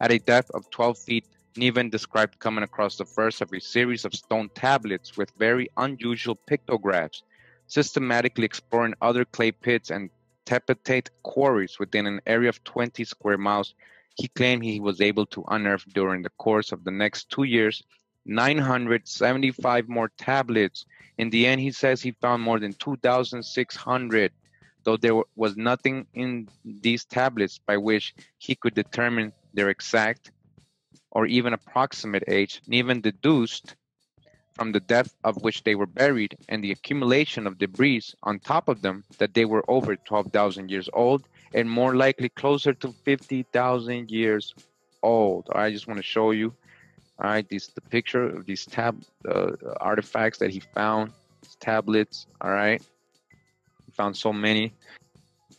At a depth of 12 feet, Niven described coming across the first of a series of stone tablets with very unusual pictographs, systematically exploring other clay pits and tepetate quarries within an area of 20 square miles he claimed he was able to unearth during the course of the next two years 975 more tablets. In the end, he says he found more than 2,600, though there was nothing in these tablets by which he could determine their exact or even approximate age, and even deduced from the depth of which they were buried and the accumulation of debris on top of them that they were over 12,000 years old and more likely closer to 50,000 years old. I just want to show you, all right, this the picture of these tab uh, artifacts that he found, tablets, all right. He found so many.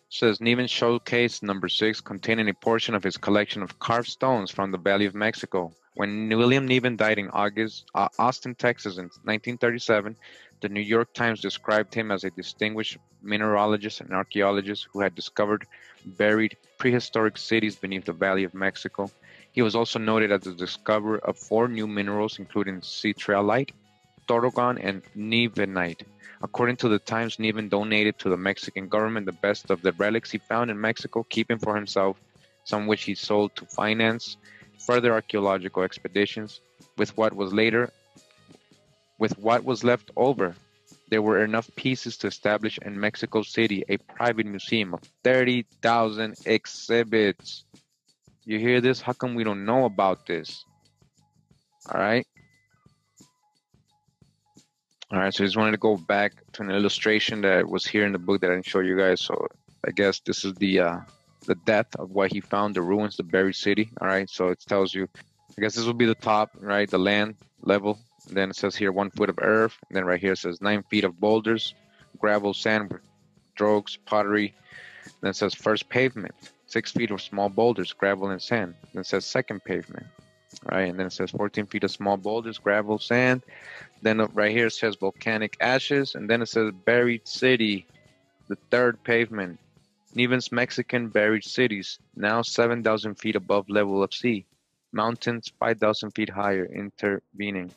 Says Niven showcase number six containing a portion of his collection of carved stones from the Valley of Mexico. When William Niven died in August, uh, Austin, Texas in 1937, the New York Times described him as a distinguished mineralogist and archaeologist who had discovered buried prehistoric cities beneath the Valley of Mexico. He was also noted as the discoverer of four new minerals, including yttrialite, torogon, and nivenite. According to the Times, Niven donated to the Mexican government the best of the relics he found in Mexico, keeping for himself some which he sold to finance further archaeological expeditions. With what was later, with what was left over, there were enough pieces to establish in Mexico City a private museum of 30,000 exhibits. You hear this? How come we don't know about this? All right. All right, so I just wanted to go back to an illustration that was here in the book that I didn't show you guys. So I guess this is the uh, the depth of what he found, the ruins, the buried city. All right, so it tells you. I guess this will be the top, right? The land level. And then it says here one foot of earth. And then right here it says nine feet of boulders, gravel, sand, drogues, pottery. Then it says first pavement, six feet of small boulders, gravel, and sand. Then it says second pavement, right? And then it says 14 feet of small boulders, gravel, sand. Then right here it says volcanic ashes. And then it says buried city, the third pavement. Niven's Mexican buried cities, now 7,000 feet above level of sea. Mountains 5,000 feet higher, intervening.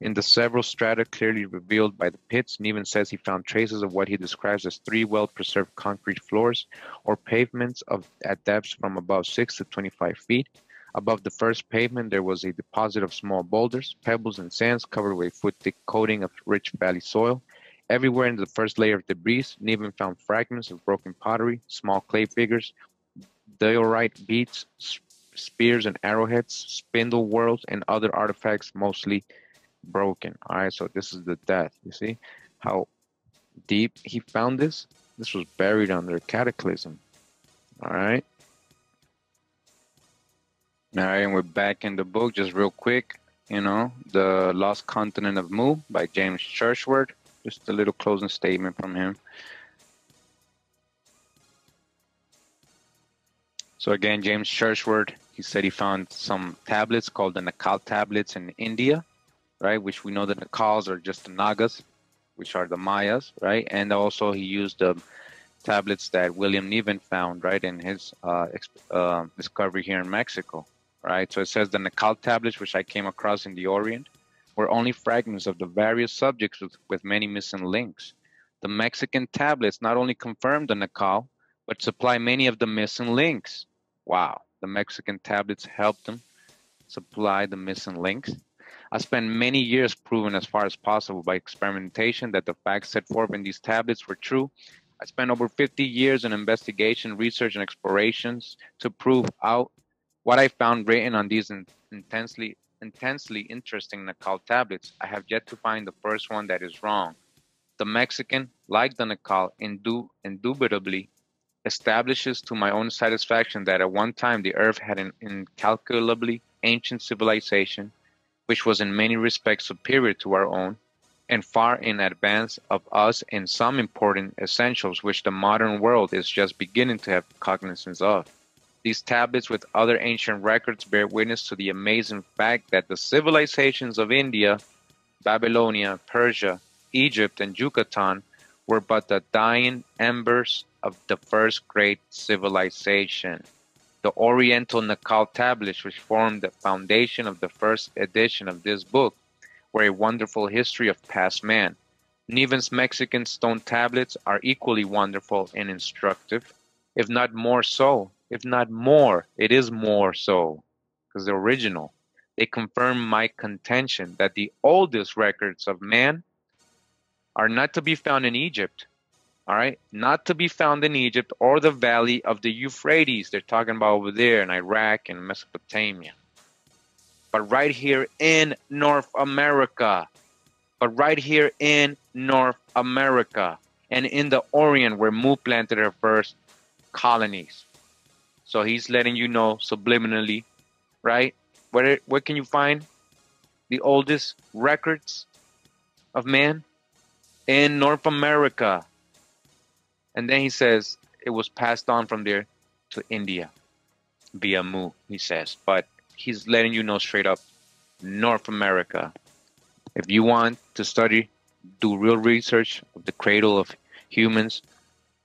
In the several strata clearly revealed by the pits, Niven says he found traces of what he describes as three well-preserved concrete floors or pavements of at depths from about 6 to 25 feet. Above the first pavement, there was a deposit of small boulders, pebbles, and sands covered with a foot-thick coating of rich valley soil. Everywhere in the first layer of debris, Niven found fragments of broken pottery, small clay figures, diorite beads, spears and arrowheads, spindle whorls, and other artifacts, mostly broken. All right, so this is the death. You see how deep he found this? This was buried under a cataclysm. All right. All right, and we're back in the book just real quick. You know, The Lost Continent of Mu by James Churchward. Just a little closing statement from him. So again, James Churchward, he said he found some tablets called the Nakal tablets in India right? Which we know that the Nakals are just the Nagas, which are the Mayas, right? And also he used the tablets that William Niven found, right, in his uh, uh, discovery here in Mexico, right? So it says the Nakal tablets, which I came across in the Orient, were only fragments of the various subjects with, with many missing links. The Mexican tablets not only confirm the Nakal, but supply many of the missing links. Wow, the Mexican tablets helped them supply the missing links. I spent many years proving as far as possible by experimentation that the facts set forth in these tablets were true. I spent over 50 years in investigation, research, and explorations to prove out what I found written on these in intensely intensely interesting Nakal tablets. I have yet to find the first one that is wrong. The Mexican, like the Nakal, indu indubitably establishes to my own satisfaction that at one time the earth had an incalculably ancient civilization which was in many respects superior to our own, and far in advance of us in some important essentials which the modern world is just beginning to have cognizance of. These tablets with other ancient records bear witness to the amazing fact that the civilizations of India, Babylonia, Persia, Egypt, and Yucatan were but the dying embers of the first great civilization. The Oriental Nakal tablets, which formed the foundation of the first edition of this book, were a wonderful history of past man. Niven's Mexican stone tablets are equally wonderful and instructive, if not more so. If not more, it is more so, because they're original. They confirm my contention that the oldest records of man are not to be found in Egypt, all right, not to be found in Egypt or the valley of the Euphrates. They're talking about over there in Iraq and Mesopotamia. But right here in North America. But right here in North America and in the Orient where Mu planted her first colonies. So he's letting you know subliminally, right? Where where can you find the oldest records of man? In North America. And then he says it was passed on from there to India via Mu, he says. But he's letting you know straight up North America. If you want to study, do real research of the cradle of humans,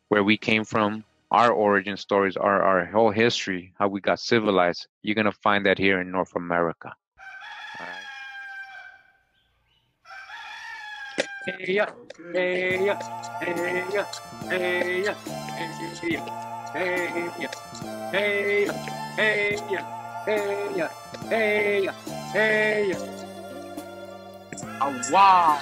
where we came from, our origin stories, our, our whole history, how we got civilized, you're going to find that here in North America. Hey hey hey hey hey hey hey hey hey. Oh, wow.